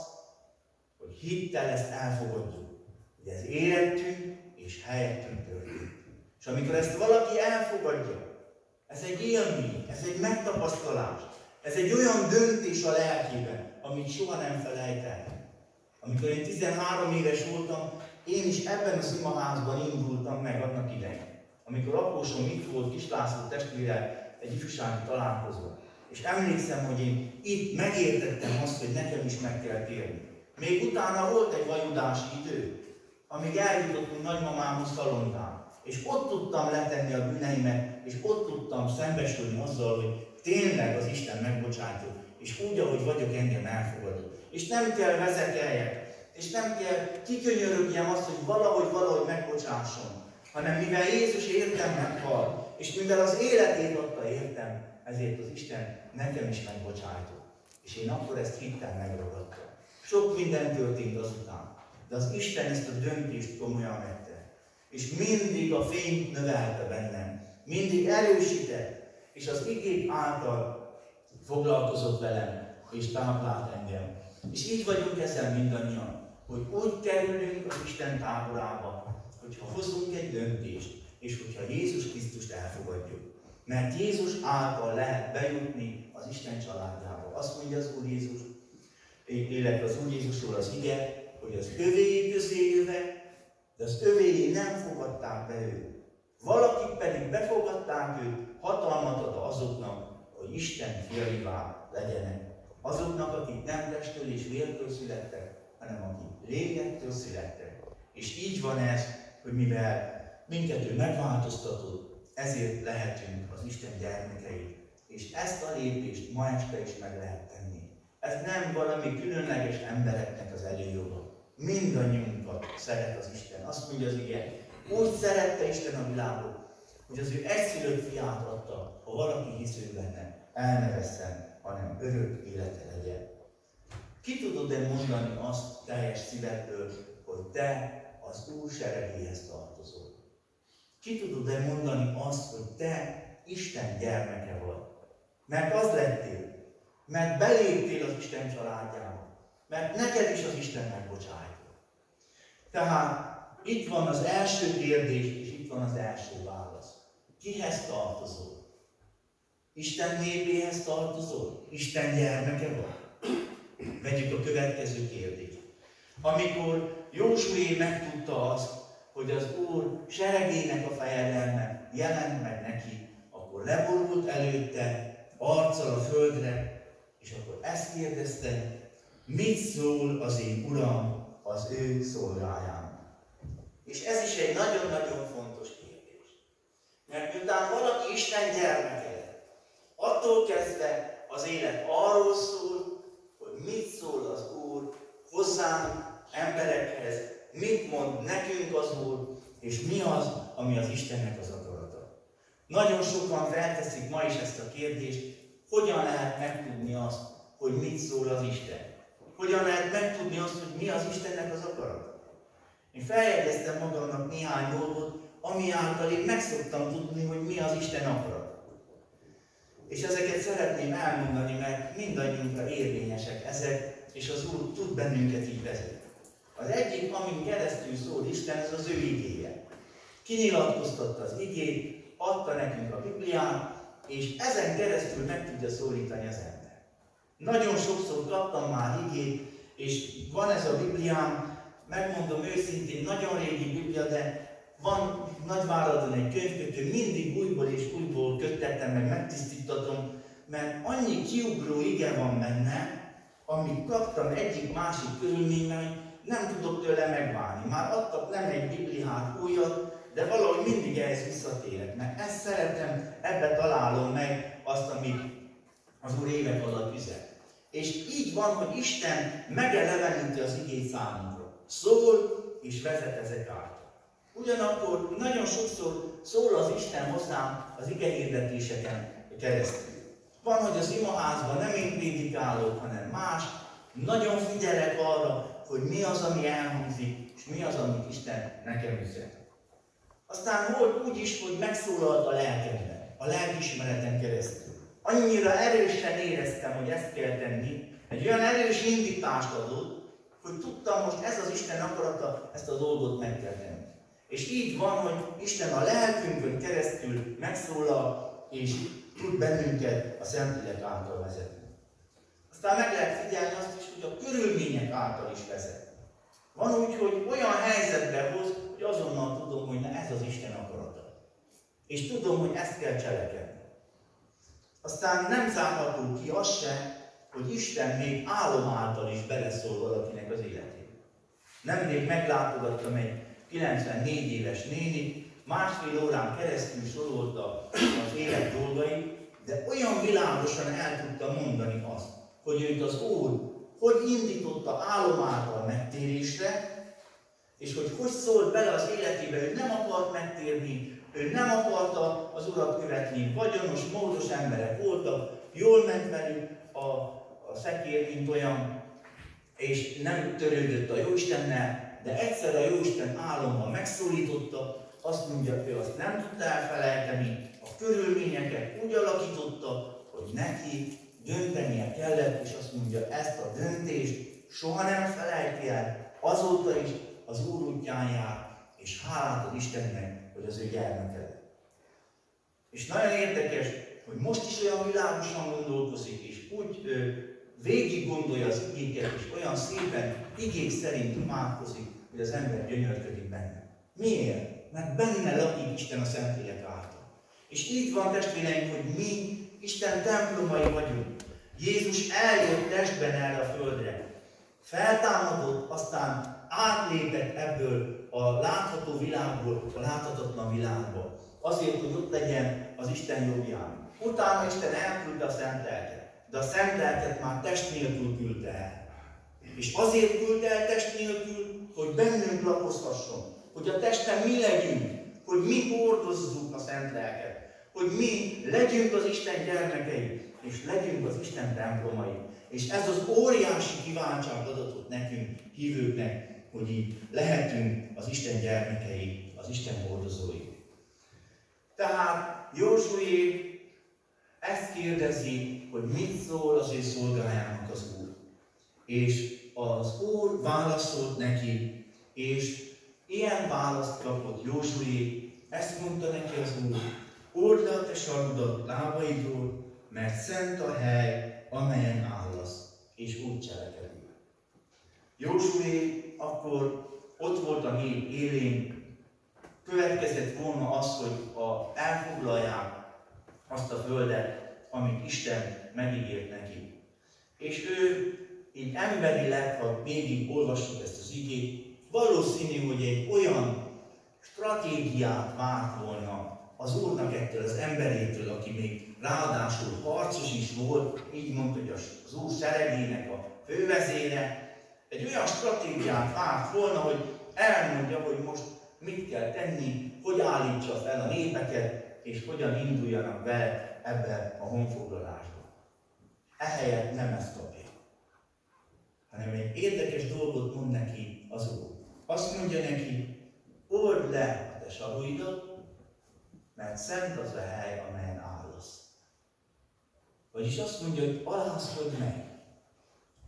hogy hittel ezt elfogadjuk, hogy ez életünk és helyettünk történt. És amikor ezt valaki elfogadja, ez egy élmény, ez egy megtapasztalás, ez egy olyan döntés a lelkében, amit soha nem felejt el. Amikor én 13 éves voltam, én is ebben az imaházban indultam meg annak idején. Amikor apósom itt volt Kislászló testvére egy ifjúsági találkozó. És emlékszem, hogy én itt megértettem azt, hogy nekem is meg kell térni. Még utána volt egy vajudási idő, amíg eljutottunk nagymamámhoz Szalontán. És ott tudtam letenni a bűneimet, és ott tudtam szembesülni azzal, hogy tényleg az Isten megbocsátó, és úgy, ahogy vagyok, engem elfogadott. És nem kell vezekeljek, és nem kell kikönyörögjem azt, hogy valahogy, valahogy megbocsásson, hanem mivel Jézus értem meghal, és mivel az életét adta értem, ezért az Isten nekem is megbocsájtott. És én akkor ezt hittem megragadtam. Sok minden történt azután, de az Isten ezt a döntést komolyan vette. És mindig a fényt növelte bennem, mindig erősített, és az igék által foglalkozott velem, és táplált engem. És így vagyunk ezen mindannyian, hogy úgy kerülünk az Isten táborába, hogy hogyha hozunk egy döntést, és hogyha Jézus Krisztust elfogadjuk. Mert Jézus által lehet bejutni az Isten családjába. Azt mondja az Úr Jézus, illetve az Úr Jézusról az ige, hogy az övéi közé jövek, de az övéi nem fogadták be őt. Valakik pedig befogadták őt, hatalmat ad azoknak, hogy Isten fiaivá legyenek. Azoknak, akik nem testől és vértől születtek, hanem akik légektől születtek. És így van ez, hogy mivel minket ő megváltoztatott, ezért lehetünk az Isten gyermekei. És ezt a lépést ma este is meg lehet tenni. Ez nem valami különleges embereknek az előjoga. Mindannyiunkat szeret az Isten. Azt mondja az igen. Úgy szerette Isten a világot, hogy az ő egyszülött fiát adta, ha valaki hisző benne, el ne vesszen, hanem örök élete legyen. Ki tudod-e mondani azt teljes szívedből, hogy te az Úr seregéhez tartozol? Ki tudod-e mondani azt, hogy te Isten gyermeke vagy? Mert az lettél, mert beléptél az Isten családjába, mert neked is az Isten megbocsájtott. Tehát itt van az első kérdés, és itt van az első válasz. Kihez tartozol? Isten népéhez tartozol? Isten gyermeke vagy? Vegyük a következő kérdést. Amikor Jósué megtudta azt, hogy az Úr seregének a fejedelme jelent meg neki, akkor leborult előtte, arccal a földre, és akkor ezt kérdezte, mit szól az én Uram az ő szolgáján? És ez is egy nagyon-nagyon fontos kérdés. Mert miután valaki Isten gyermeke, attól kezdve az élet arról szól, hogy mit szól az Úr hozzánk, emberekhez, mit mond nekünk az Úr, és mi az, ami az Istennek az akarata. Nagyon sokan felteszik ma is ezt a kérdést, hogyan lehet megtudni azt, hogy mit szól az Isten? Hogyan lehet megtudni azt, hogy mi az Istennek az akarata? Én feljegyeztem magamnak néhány dolgot, ami által én megszoktam tudni, hogy mi az Isten akarata. És ezeket szeretném elmondani, mert mindannyiunkra érvényesek ezek, és az Úr tud bennünket így vezetni. Az egyik, amin keresztül szól Isten, ez az ő igéje. Kinyilatkoztatta az igét, adta nekünk a Bibliát, és ezen keresztül meg tudja szólítani az ember. Nagyon sokszor kaptam már igét, és van ez a Bibliám, megmondom őszintén, nagyon régi Biblia, de van Nagyváradon egy könyvkötő, mindig újból és újból köttettem, meg megtisztítatom, mert annyi kiugró ige van benne, amit kaptam egyik másik körülményben, nem tudok tőle megválni. Már adtak nem egy Bibliát újat, de valahogy mindig ehhez visszatérek, mert ezt szeretem, ebbe találom meg azt, amit az Úr évek alatt üzet. És így van, hogy Isten megeleveníti az igét számunkra. Szól és vezet ezek által. Ugyanakkor nagyon sokszor szól az Isten hozzám az ige hirdetéseken keresztül. Van, hogy az imaházban nem én prédikálok, hanem más. Nagyon figyelek arra, hogy mi az, ami elhangzik, és mi az, amit Isten nekem üzet. Aztán volt úgy is, hogy megszólalt a lelkemben, a lelkismereten keresztül. Annyira erősen éreztem, hogy ezt kell tenni, egy olyan erős indítást adott, hogy tudtam, most ez az Isten akarata, ezt a dolgot meg kell tenni. És így van, hogy Isten a lelkünkön keresztül megszólal, és tud bennünket a Szentlélek által vezetni. Aztán meg lehet figyelni azt is, hogy a körülmények által is vezet. Van úgy, hogy olyan helyzetbe hoz, hogy azonnal tudom, hogy na ez az Isten akarata. És tudom, hogy ezt kell cselekedni. Aztán nem zárható ki az se, hogy Isten még álom által is beleszól valakinek az életébe. Nemrég meglátogattam egy 94 éves néni, másfél órán keresztül sorolta az élet dolgai, de olyan világosan el tudta mondani azt, hogy őt az Úr hogy indította álom által megtérésre, és hogy hogy szólt bele az életébe, ő nem akart megtérni, ő nem akarta az Urat követni, vagyonos, módos emberek voltak, jól ment velük a, a szekér, mint olyan, és nem törődött a Jóistennel, de egyszer a Jóisten álommal megszólította, azt mondja, ő azt nem tudta elfelejteni, a körülményeket úgy alakította, hogy neki döntenie kellett, és azt mondja, ezt a döntést soha nem felejti el, azóta is az Úr útján jár, és hálát ad Istennek, hogy az ő gyermeke. És nagyon érdekes, hogy most is olyan világosan gondolkozik, és úgy ö, végig gondolja az igéket, és olyan szépen igék szerint imádkozik, hogy az ember gyönyörködik benne. Miért? Mert benne lakik Isten a Szentlélek által. És így van testvéreim, hogy mi Isten templomai vagyunk. Jézus eljött testben erre a földre. Feltámadott, aztán átlépett ebből a látható világból a láthatatlan világba. Azért, hogy ott legyen az Isten jobbján. Utána Isten elküldte a Szent Lelket, de a Szent Lelket már test nélkül küldte el. És azért küldte el test nélkül, hogy bennünk lakozhasson, hogy a testen mi legyünk, hogy mi hordozzuk a Szent Lelket, hogy mi legyünk az Isten gyermekei, és legyünk az Isten templomai. És ez az óriási kívánság adatot nekünk, hívőknek, hogy így lehetünk az Isten gyermekei, az Isten hordozói. Tehát Józsué ezt kérdezi, hogy mit szól az ő szolgájának az Úr. És az Úr válaszolt neki, és ilyen választ kapott Józsué, ezt mondta neki az Úr, Old le a te sarudat lábaidról, mert szent a hely, amelyen állasz, és úgy cselekedik. Józsué akkor ott volt a nép élén, következett volna az, hogy a, elfoglalják azt a földet, amit Isten megígért neki. És ő így emberileg, ha végig olvassuk ezt az igét, valószínű, hogy egy olyan stratégiát várt volna az Úrnak ettől az emberétől, aki még ráadásul harcos is volt, így mondta, hogy az Úr seregének a fővezére, egy olyan stratégiát várt volna, hogy elmondja, hogy most mit kell tenni, hogy állítsa fel a népeket, és hogyan induljanak be ebbe a honfoglalásba. Ehelyett nem ezt kapja, hanem egy érdekes dolgot mond neki az Úr. Azt mondja neki, old le a te saruidat, mert szent az a hely, amelyen állasz. Vagyis azt mondja, hogy alázkodj meg.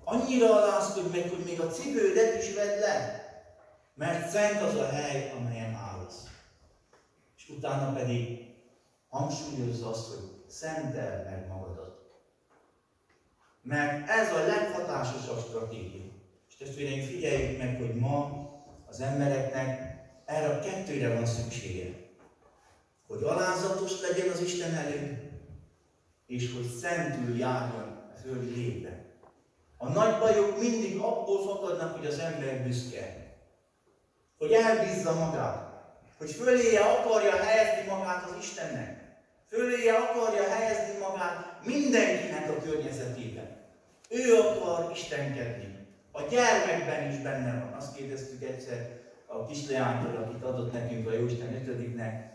Annyira alázkodj meg, hogy még a cipődet is vedd le, mert szent az a hely, amelyen állasz. És utána pedig hangsúlyozza azt, hogy szentel meg magadat. Mert ez a leghatásosabb stratégia. És testvéreim, figyeljük meg, hogy ma az embereknek erre a kettőre van szüksége hogy alázatos legyen az Isten előtt, és hogy szentül járjon a földi létbe. A nagy bajok mindig abból fakadnak, hogy az ember büszke. Hogy elbízza magát. Hogy föléje akarja helyezni magát az Istennek. Föléje akarja helyezni magát mindenkinek a környezetében. Ő akar istenkedni. A gyermekben is benne van. Azt kérdeztük egyszer a kisleánytól, akit adott nekünk a Jóisten ötödiknek,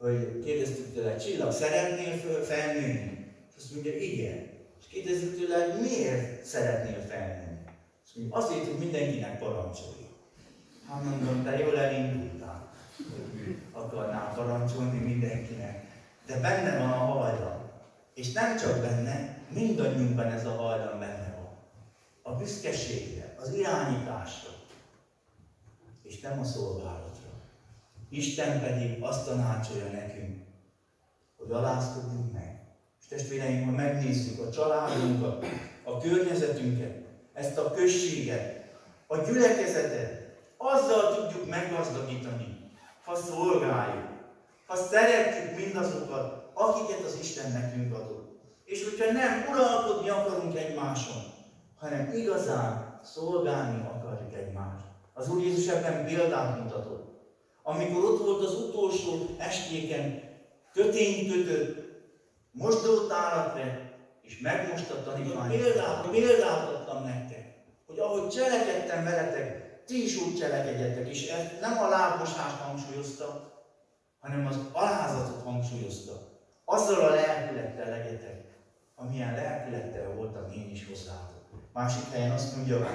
hogy kérdeztük tőle, Csillag, szeretnél felnőni? És azt mondja, igen. És kérdezzük tőle, miért szeretnél felnőni? Azt mondja, azért, hogy mindenkinek parancsolja. Hát mondom, te jól elindultál, hogy akarnál parancsolni mindenkinek. De benne van a hajlam. És nem csak benne, mindannyiunkban ez a hajlam benne van. A büszkeségre, az irányításra, és nem a szolgálatra. Isten pedig azt tanácsolja nekünk, hogy alázkodjunk meg. És testvéreim, ha megnézzük a családunkat, a környezetünket, ezt a községet, a gyülekezetet, azzal tudjuk meggazdagítani, ha szolgáljuk, ha szeretjük mindazokat, akiket az Isten nekünk adott. És hogyha nem uralkodni akarunk egymáson, hanem igazán szolgálni akarjuk egymást. Az Úr Jézus ebben példát mutatott amikor ott volt az utolsó estéken, kötény kötött, mosdót állat vett, és megmosta a tanítványt. Példát, példát adtam nektek, hogy ahogy cselekedtem veletek, ti is úgy cselekedjetek, és ez nem a lábosást hangsúlyozta, hanem az alázatot hangsúlyozta. Azzal a lelkülettel legyetek, amilyen lelkülettel voltam én is hozzátok. Másik helyen azt mondja,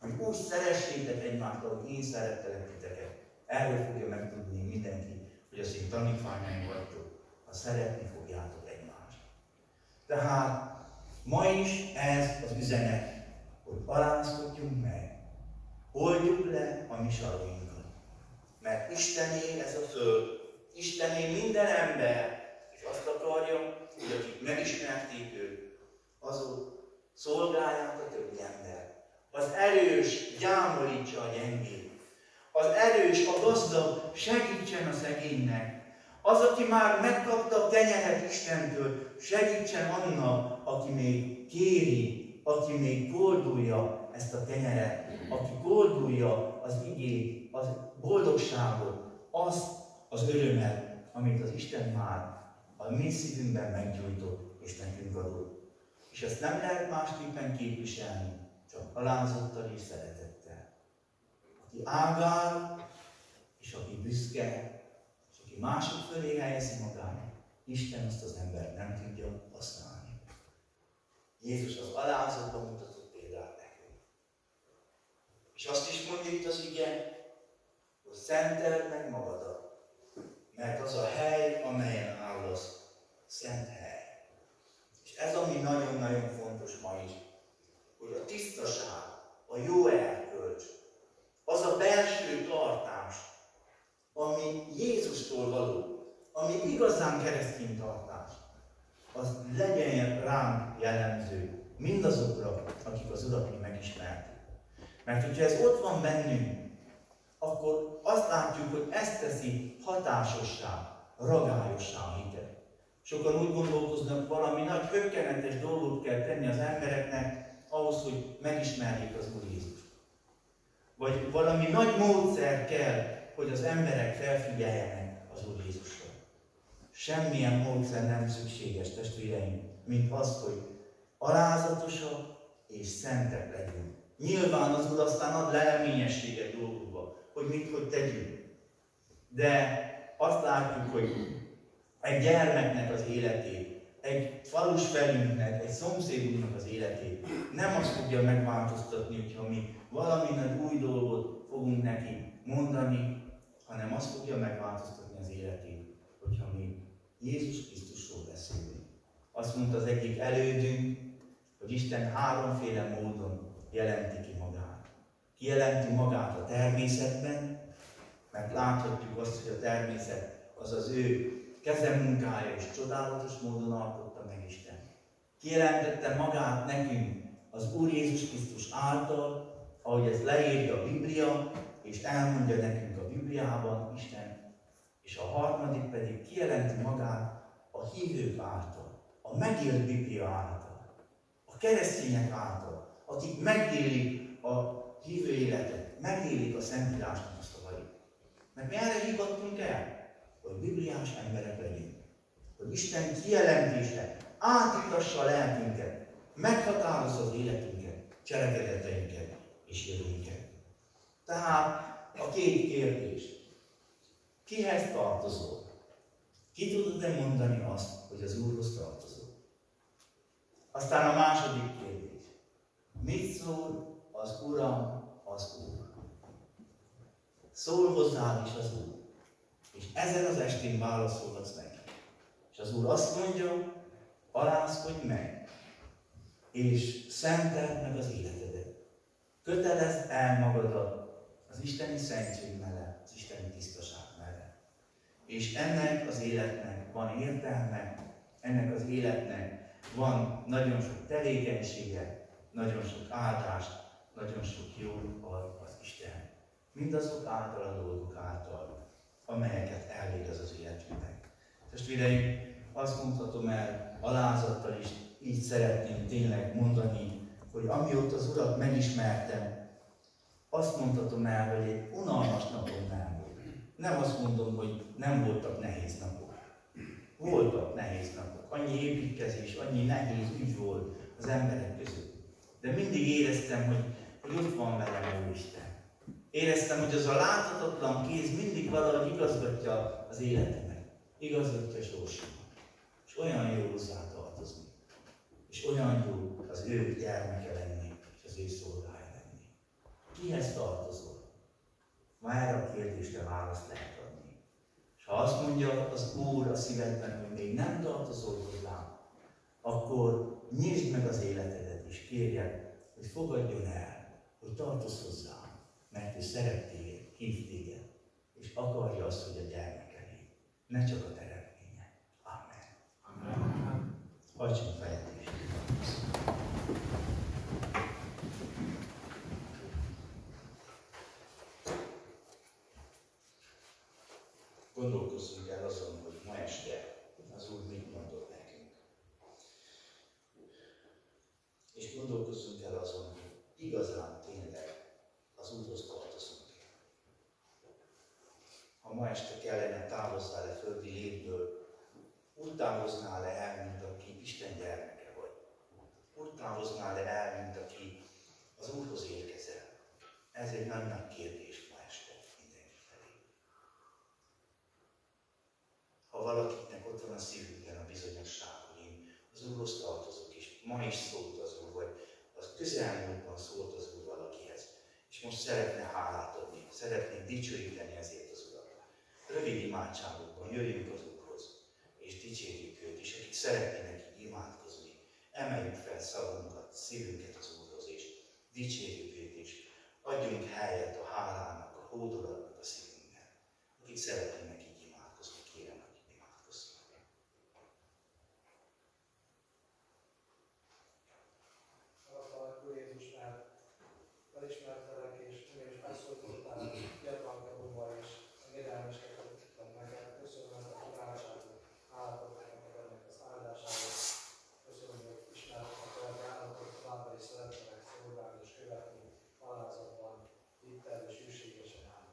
hogy úgy szeressétek egymást, ahogy én szerettelek titeket. Erről fogja megtudni mindenki, hogy az én tanítványaim vagytok, ha szeretni fogjátok egymást. Tehát ma is ez az üzenet, hogy alázkodjunk meg, oldjuk le a mi sarunkat. Mert Istené ez a föld, Istené minden ember, és azt akarja, hogy akik megismerték őt, azok szolgálják a többi ember. Az erős gyámolítsa a gyengét. Az erős, a gazdag segítsen a szegénynek. Az, aki már megkapta a tenyeret Istentől, segítsen annak, aki még kéri, aki még koldulja ezt a tenyeret, aki koldulja az igét, az boldogságot, azt az örömet, amit az Isten már a mi szívünkben meggyújtott és nekünk adott. És ezt nem lehet másképpen képviselni, csak alázattal és szeretettel. Aki ágál, és aki büszke, és aki mások fölé helyezi magát, Isten azt az ember nem tudja használni. Jézus az alázatban mutatott példát nekünk. És azt is mondja itt az igen, hogy szenteld meg magadat, mert az a hely, amelyen állasz, szent hely. És ez ami nagyon-nagyon fontos ma is, hogy a tisztaság, a jó erkölcs, az a belső tartás, ami Jézustól való, ami igazán keresztény tartás, az legyen ránk jellemző, mindazokra, akik az Urat megismerték. Mert hogyha ez ott van bennünk, akkor azt látjuk, hogy ezt teszi hatásossá, ragályossá a hitet. Sokan úgy gondolkoznak, valami nagy hökkenetes dolgot kell tenni az embereknek ahhoz, hogy megismerjék az Úr Jézus. Vagy valami nagy módszer kell, hogy az emberek felfigyeljenek az Úr Jézusra. Semmilyen módszer nem szükséges, testvéreim, mint az, hogy alázatosak és szentek legyünk. Nyilván az Úr aztán ad leleményességet dolgokba, hogy mit, hogy tegyünk. De azt látjuk, hogy egy gyermeknek az életét, egy falus felünknek, egy szomszédunknak az életét nem azt fogja megváltoztatni, hogyha mi valami új dolgot fogunk neki mondani, hanem azt fogja megváltoztatni az életét, hogyha mi Jézus Krisztusról beszélünk. Azt mondta az egyik elődünk, hogy Isten háromféle módon jelenti ki magát. Kijelenti magát a természetben, mert láthatjuk azt, hogy a természet az az ő kezemunkája és csodálatos módon alkotta meg Isten. Kijelentette magát nekünk az Úr Jézus Krisztus által, ahogy ez leírja a Biblia, és elmondja nekünk a Bibliában Isten, és a harmadik pedig kijelenti magát a hívők által, a megélt Biblia által, a keresztények által, akik megélik a hívő életet, megélik a Szentírásnak a szavait. Mert mi erre hívottunk el? hogy bibliás emberek legyünk. Hogy Isten kijelentése átítassa a lelkünket, meghatározza az életünket, cselekedeteinket és jövőnket. Tehát a két kérdés. Kihez tartozol? Ki tudod-e mondani azt, hogy az Úrhoz tartozol? Aztán a második kérdés. Mit szól az Uram az Úr? Szól hozzád is az Úr. És ezen az estén válaszolhatsz neki. És az Úr azt mondja, alázkodj meg, és szenteld meg az életedet. Kötelezd el magadat az Isteni szentség mellett, az Isteni tisztaság mellett. És ennek az életnek van értelme, ennek az életnek van nagyon sok tevékenysége, nagyon sok áldást, nagyon sok jó ad az Isten. Mindazok által a dolgok által, amelyeket elvégez az életünkben. Testvéreim, azt mondhatom el alázattal is, így szeretném tényleg mondani, hogy amióta az Urat megismertem, azt mondhatom el, hogy egy unalmas napom nem volt. Nem azt mondom, hogy nem voltak nehéz napok. Voltak nehéz napok. Annyi építkezés, annyi nehéz ügy volt az emberek között. De mindig éreztem, hogy, hogy ott van velem Isten. Éreztem, hogy az a láthatatlan kéz mindig valahogy igazgatja az életemet, igazgatja sorsomat. És olyan jó hozzá tartozni. És olyan jó az ő gyermeke lenni, és az ő szolgája lenni. Kihez tartozol? Ma erre a kérdésre választ lehet adni. És ha azt mondja az Úr a szívedben, hogy még nem tartozol hozzám, akkor nyisd meg az életedet, és kérjed, hogy fogadjon el, hogy tartoz hozzám mert ő szeret téged, hív téged, és akarja azt, hogy a gyermekené, ne csak a teremtménye. Amen. Amen. Hajtsunk fejet is. Gondolkozzunk el azon, hogy ma este az Úr mit mondott nekünk. És gondolkozzunk el azon, hogy igazán tényleg az Úrhoz tartozunk. Ha ma este kellene távozzál le földi létből, úgy távoznál le el, mint aki Isten gyermeke vagy. Úgy távoznál le el, mint aki az Úrhoz érkezel. Ez egy nagy nagy kérdés ma este mindenki felé. Ha valakinek ott van a szívükben a bizonyosság, én az Úrhoz tartozok, és ma is szólt az Úr, vagy az közelmúltban szólt az Úr valakihez, és most szeretne hálát adni, szeretné dicsőíteni ezért az Urat. Rövid imádságokban jöjjünk az Úrhoz, és dicsérjük őt, és akik szeretnének imádkozni, emeljük fel szavunkat, szívünket az Úrhoz, és dicsérjük őt, és adjunk helyet a hálának, a hódolatnak a szívünkben. Akik szeretnének így imádkozni, kérem, hogy imádkozzanak. Azzal, Úr Jézus, mert felismertelek, és engem is megszólítottál fiatalkoromban, és engedelmeskedtettem neked. Köszönöm ezt a kívánságot, hálát adok neked ennek az áldásáért. Köszönöm, hogy ismertek a te ajánlatot, továbbra is szeretnének szolgálni és követni alázatban, hittel és hűségesen állni.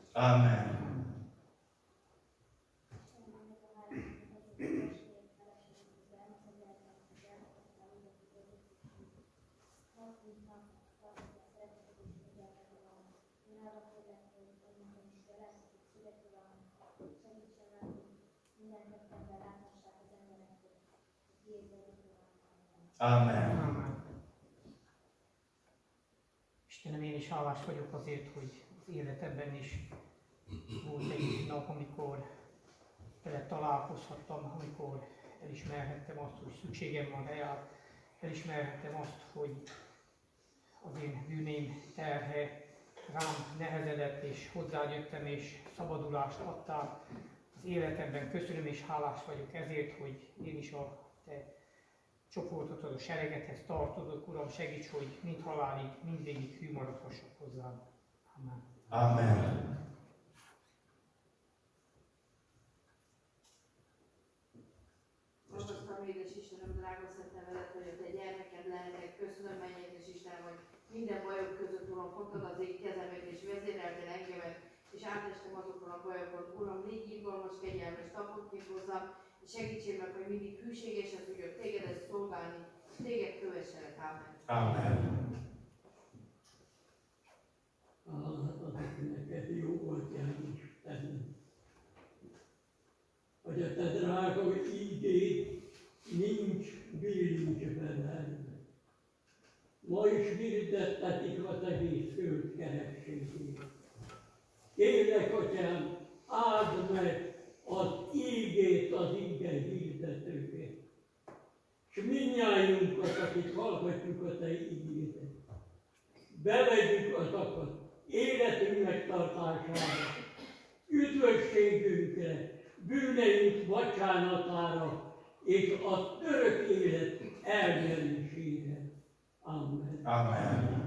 Amen. Amen. Istenem, én is hálás vagyok azért, hogy az életemben is volt egy nap, amikor vele találkozhattam, amikor elismerhettem azt, hogy szükségem van rá, elismerhettem azt, hogy az én bűném terhe rám nehezedett, és hozzájöttem, és szabadulást adtál az életemben. Köszönöm és hálás vagyok ezért, hogy én is a te csoportot, a seregethez tartozok, Uram, segíts, hogy mind halálig, mindvégig hű maradhassak hozzám. Amen. Magasztalom, édes Istenem, drágoztatnám veled, hogy a te gyermeked lehetek. Köszönöm, menj, édes Istenem, hogy minden bajok között, Uram, fogtad az ég kezemet, és vezéreltél engemet, és átestem azokon a bajokon. Uram, légy irgalmas, kegyelmes, tapodni hozzám, és segítsél meg, hogy mindig hűségesen tudjak tégedet szolgálni, téged kövesselek. Amen. Amen. Hálát neked jó volt Isten. Hogy a te drága ígéd nincs bilincsben elve. Ma is hirdettetik az egész föld kerességét. Kérlek, Atyám, áld meg az ígét az ige hirdetőket. És mindnyájunkat, akik hallgatjuk a Te ígédet, bevegyük azokat életünk megtartására, üdvösségünkre, bűneink bocsánatára és a török élet elnyerésére. Amen. Amen.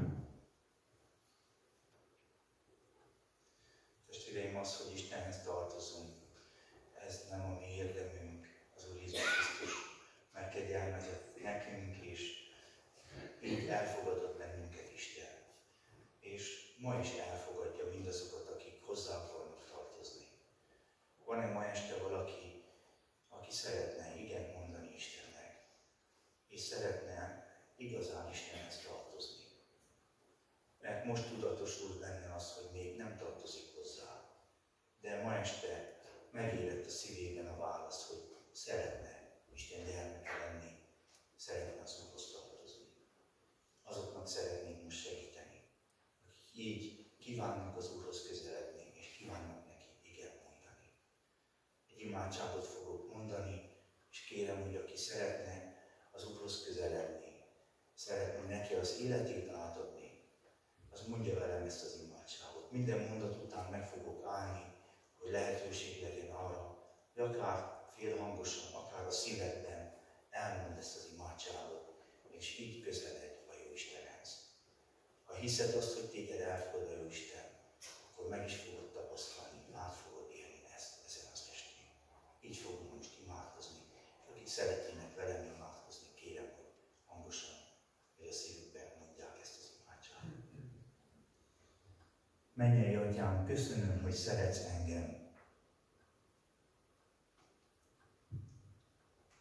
este megérett a szívében a válasz, hogy szeretne Isten gyermeke lenni, szeretne az Úrhoz tartozni. Azoknak szeretnénk most segíteni, akik így kívánnak az Úrhoz közeledni, és kívánnak neki igen mondani. Egy imádságot fogok mondani, és kérem, hogy aki szeretne az Úrhoz közeledni, szeretne neki az életét átadni, az mondja velem ezt az imádságot. Minden mondatot lehetőség legyen arra, hogy akár félhangosan, akár a szívedben elmond ezt az imádságot, és így közeledj a Jó Istenhez. Ha hiszed azt, hogy téged elfogad a Jó Isten, akkor meg is fogod tapasztalni, át fogod élni ezt ezen az estén. Így fogunk most imádkozni. És akik szeretnének velem imádkozni, kérem, hogy hangosan, hogy a szívükben mondják ezt az imádságot. Mennyei Atyám, köszönöm, hogy szeretsz engem.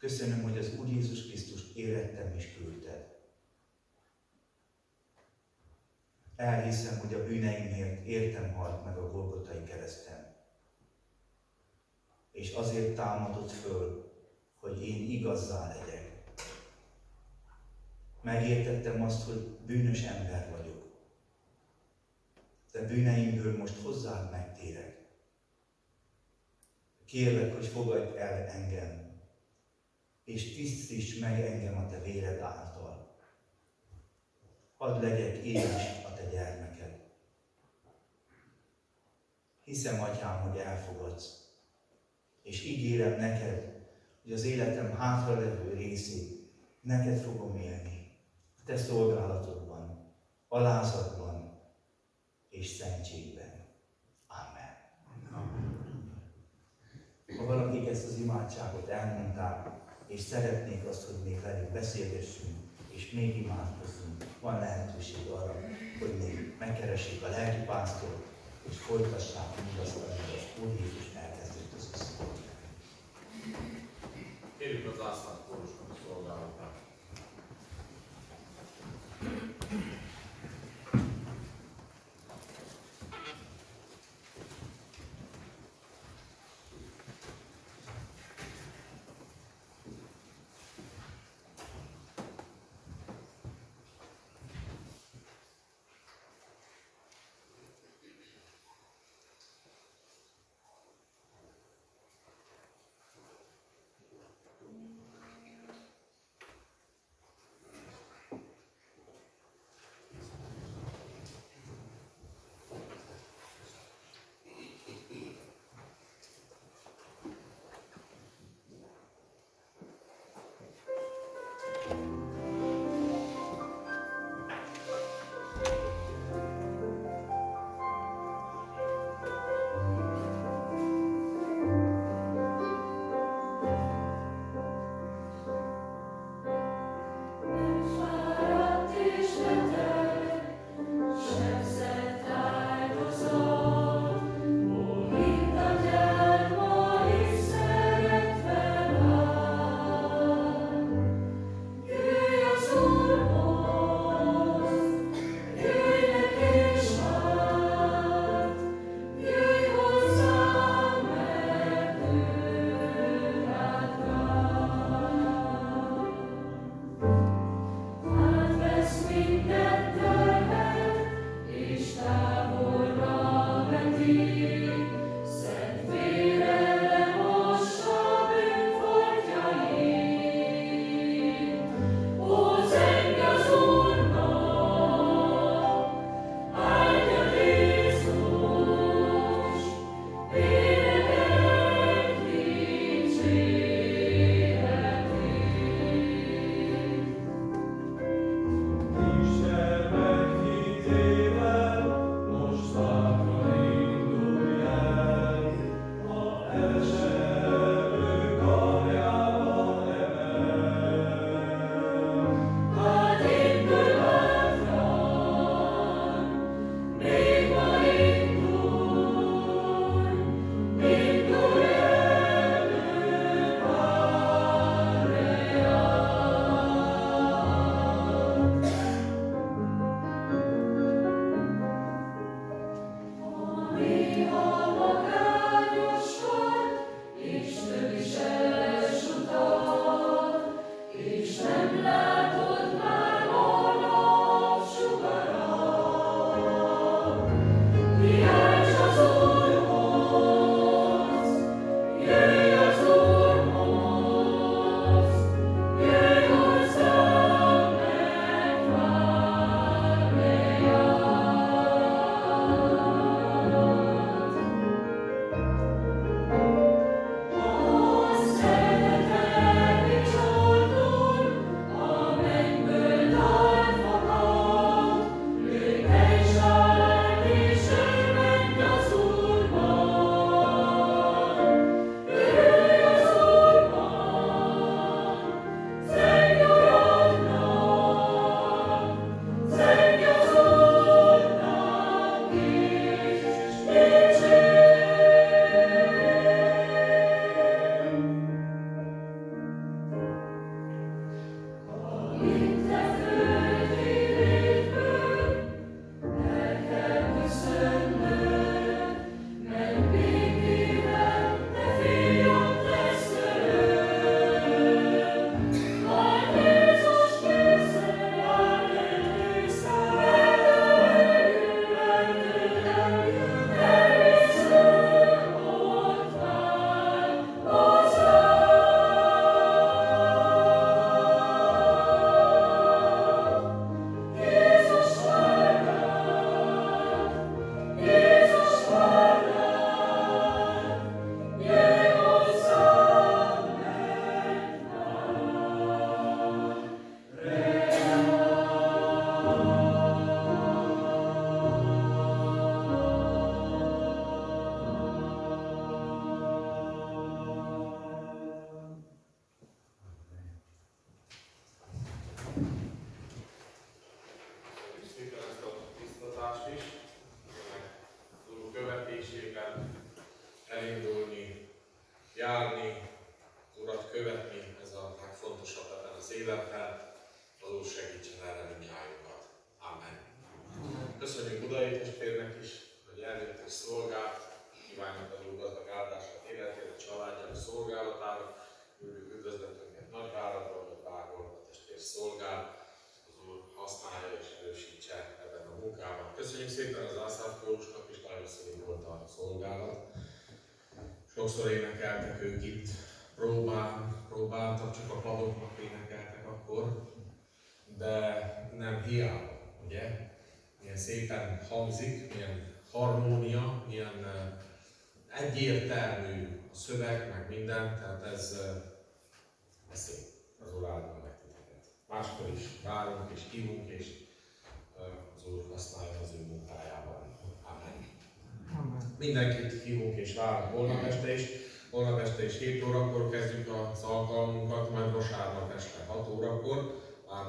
Köszönöm, hogy az Úr Jézus Krisztust érettem és küldted. Elhiszem, hogy a bűneimért értem halt meg a Golgotai kereszten. És azért támadott föl, hogy én igazzá legyek. Megértettem azt, hogy bűnös ember vagyok. De bűneimből most hozzád megtérek. Kérlek, hogy fogadj el engem, és tisztíts meg engem a te véred által. Hadd legyek én is a te gyermeked. Hiszem, Atyám, hogy elfogadsz, és ígérem neked, hogy az életem hátralevő részét neked fogom élni, a te szolgálatodban, alázatban és szentségben. Amen. Ha valakik ezt az imádságot elmondták, és szeretnék azt, hogy még velük beszélgessünk, és még imádkozzunk, van lehetőség arra, hogy még megkeressék a lelkipásztort, és folytassák mindazt, amit az Úr Jézus elkezdett az összeget. Kérjük az ászlát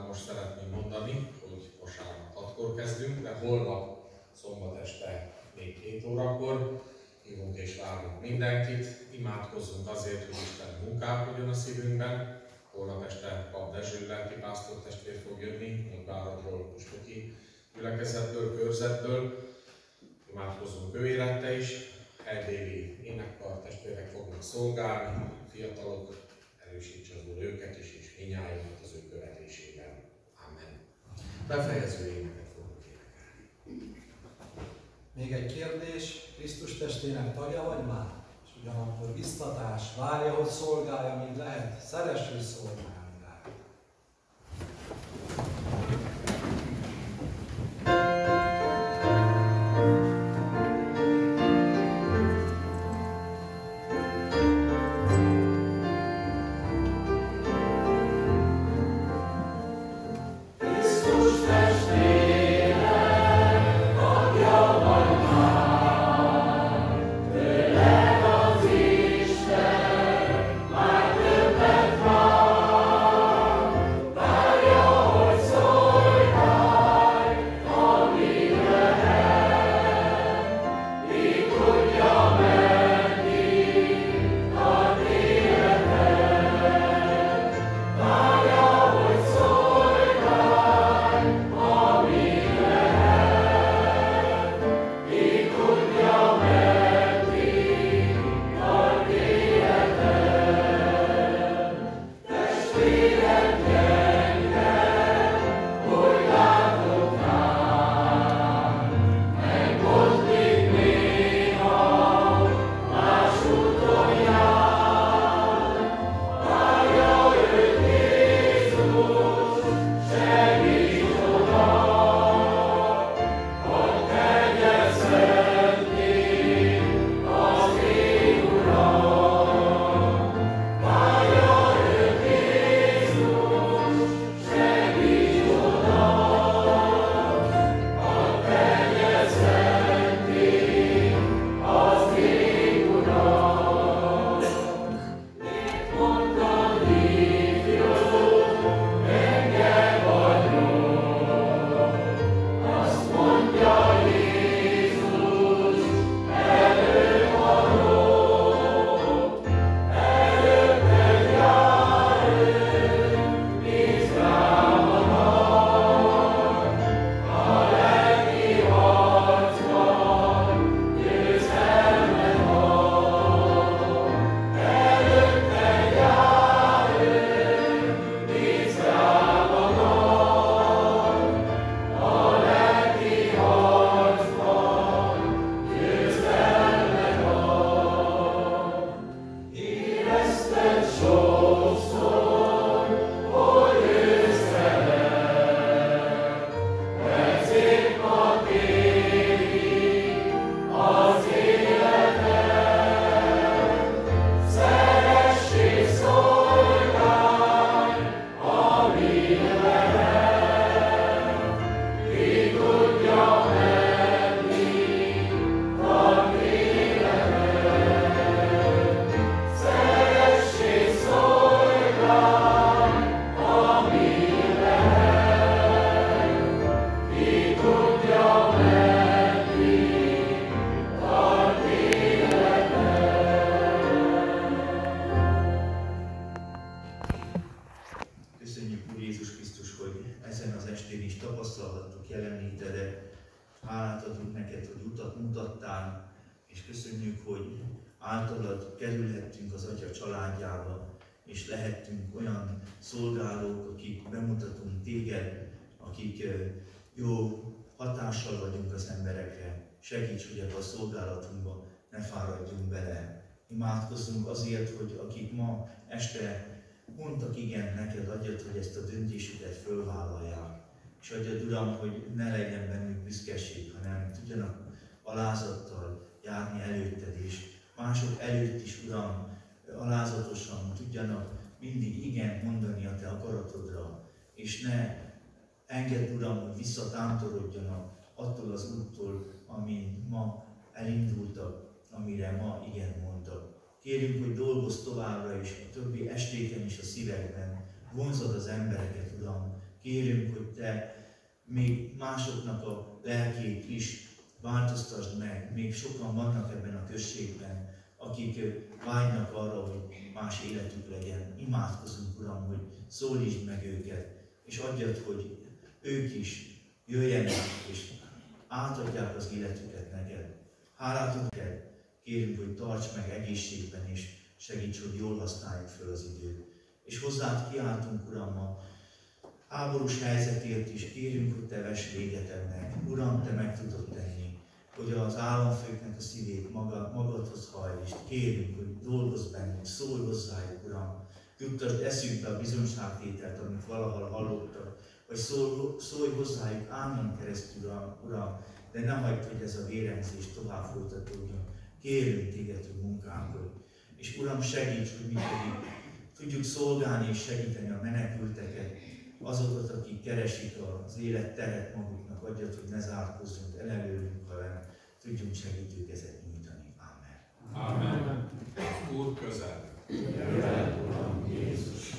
most szeretném mondani, hogy vasárnap 6-kor kezdünk, de holnap szombat este még 7 órakor. Hívunk és várunk mindenkit, imádkozzunk azért, hogy Isten munkálkodjon a szívünkben. Holnap este Pap Dezső lelki pásztor testvér fog jönni, Nyugváradról, Pustoki gyülekezetből, körzetből. Imádkozzunk ő élete is, helydéli énekkar testvérek fognak szolgálni, fiatalok, erősítse az őket is, és minnyájukat az ő követésében. Befejező éneket fogunk énekelni. Még egy kérdés, Krisztus testének tagja vagy már? És ugyanakkor biztatás, várja, hogy szolgálja, mint lehet, szeresső szolgálni jó hatással vagyunk az emberekre. Segíts, hogy ebbe a szolgálatunkba ne fáradjunk bele. Imádkozzunk azért, hogy akik ma este mondtak igen neked, adjad, hogy ezt a döntésüket fölvállalják. És adjad, Uram, hogy ne legyen bennük büszkeség, hanem tudjanak alázattal járni előtted, és mások előtt is, Uram, alázatosan tudjanak mindig igen mondani a Te akaratodra, és ne engedd, Uram, hogy visszatántorodjanak attól az úttól, amin ma elindultak, amire ma igen mondtak. Kérjük, hogy dolgozz továbbra is, a többi estéken is a szívekben, vonzod az embereket, Uram. Kérjük, hogy Te még másoknak a lelkét is változtasd meg. Még sokan vannak ebben a községben, akik vágynak arra, hogy más életük legyen. Imádkozunk, Uram, hogy szólítsd meg őket, és adjad, hogy ők is jöjjenek, és átadják az életüket neked. Hálát neked, kérünk, hogy tarts meg egészségben, és segíts, hogy jól használjuk fel az időt. És hozzád kiáltunk, Uram, a háborús helyzetért is kérünk, hogy Te vess véget ennek. Uram, Te meg tudod tenni, hogy az államfőknek a szívét maga, magadhoz hajlítsd. Kérünk, hogy dolgozz bennünk, szólj hozzájuk, Uram. Juttasd eszünkbe a bizonyságtételt, amit valahol hallottak, szólj, szólj hozzájuk ámon keresztül, Uram, de nem hagyd, hogy ez a vérengzés tovább folytatódjon. Kérünk téged, hogy munkánkról. És Uram, segíts, hogy mi pedig tudjuk szolgálni és segíteni a menekülteket, azokat, akik keresik az élet teret maguknak, adjad, hogy ne zárkózzunk el előlünk, hanem tudjunk segítőkezet nyújtani. Amen. Amen. Az Úr közel. Jöjjön, Uram Jézus.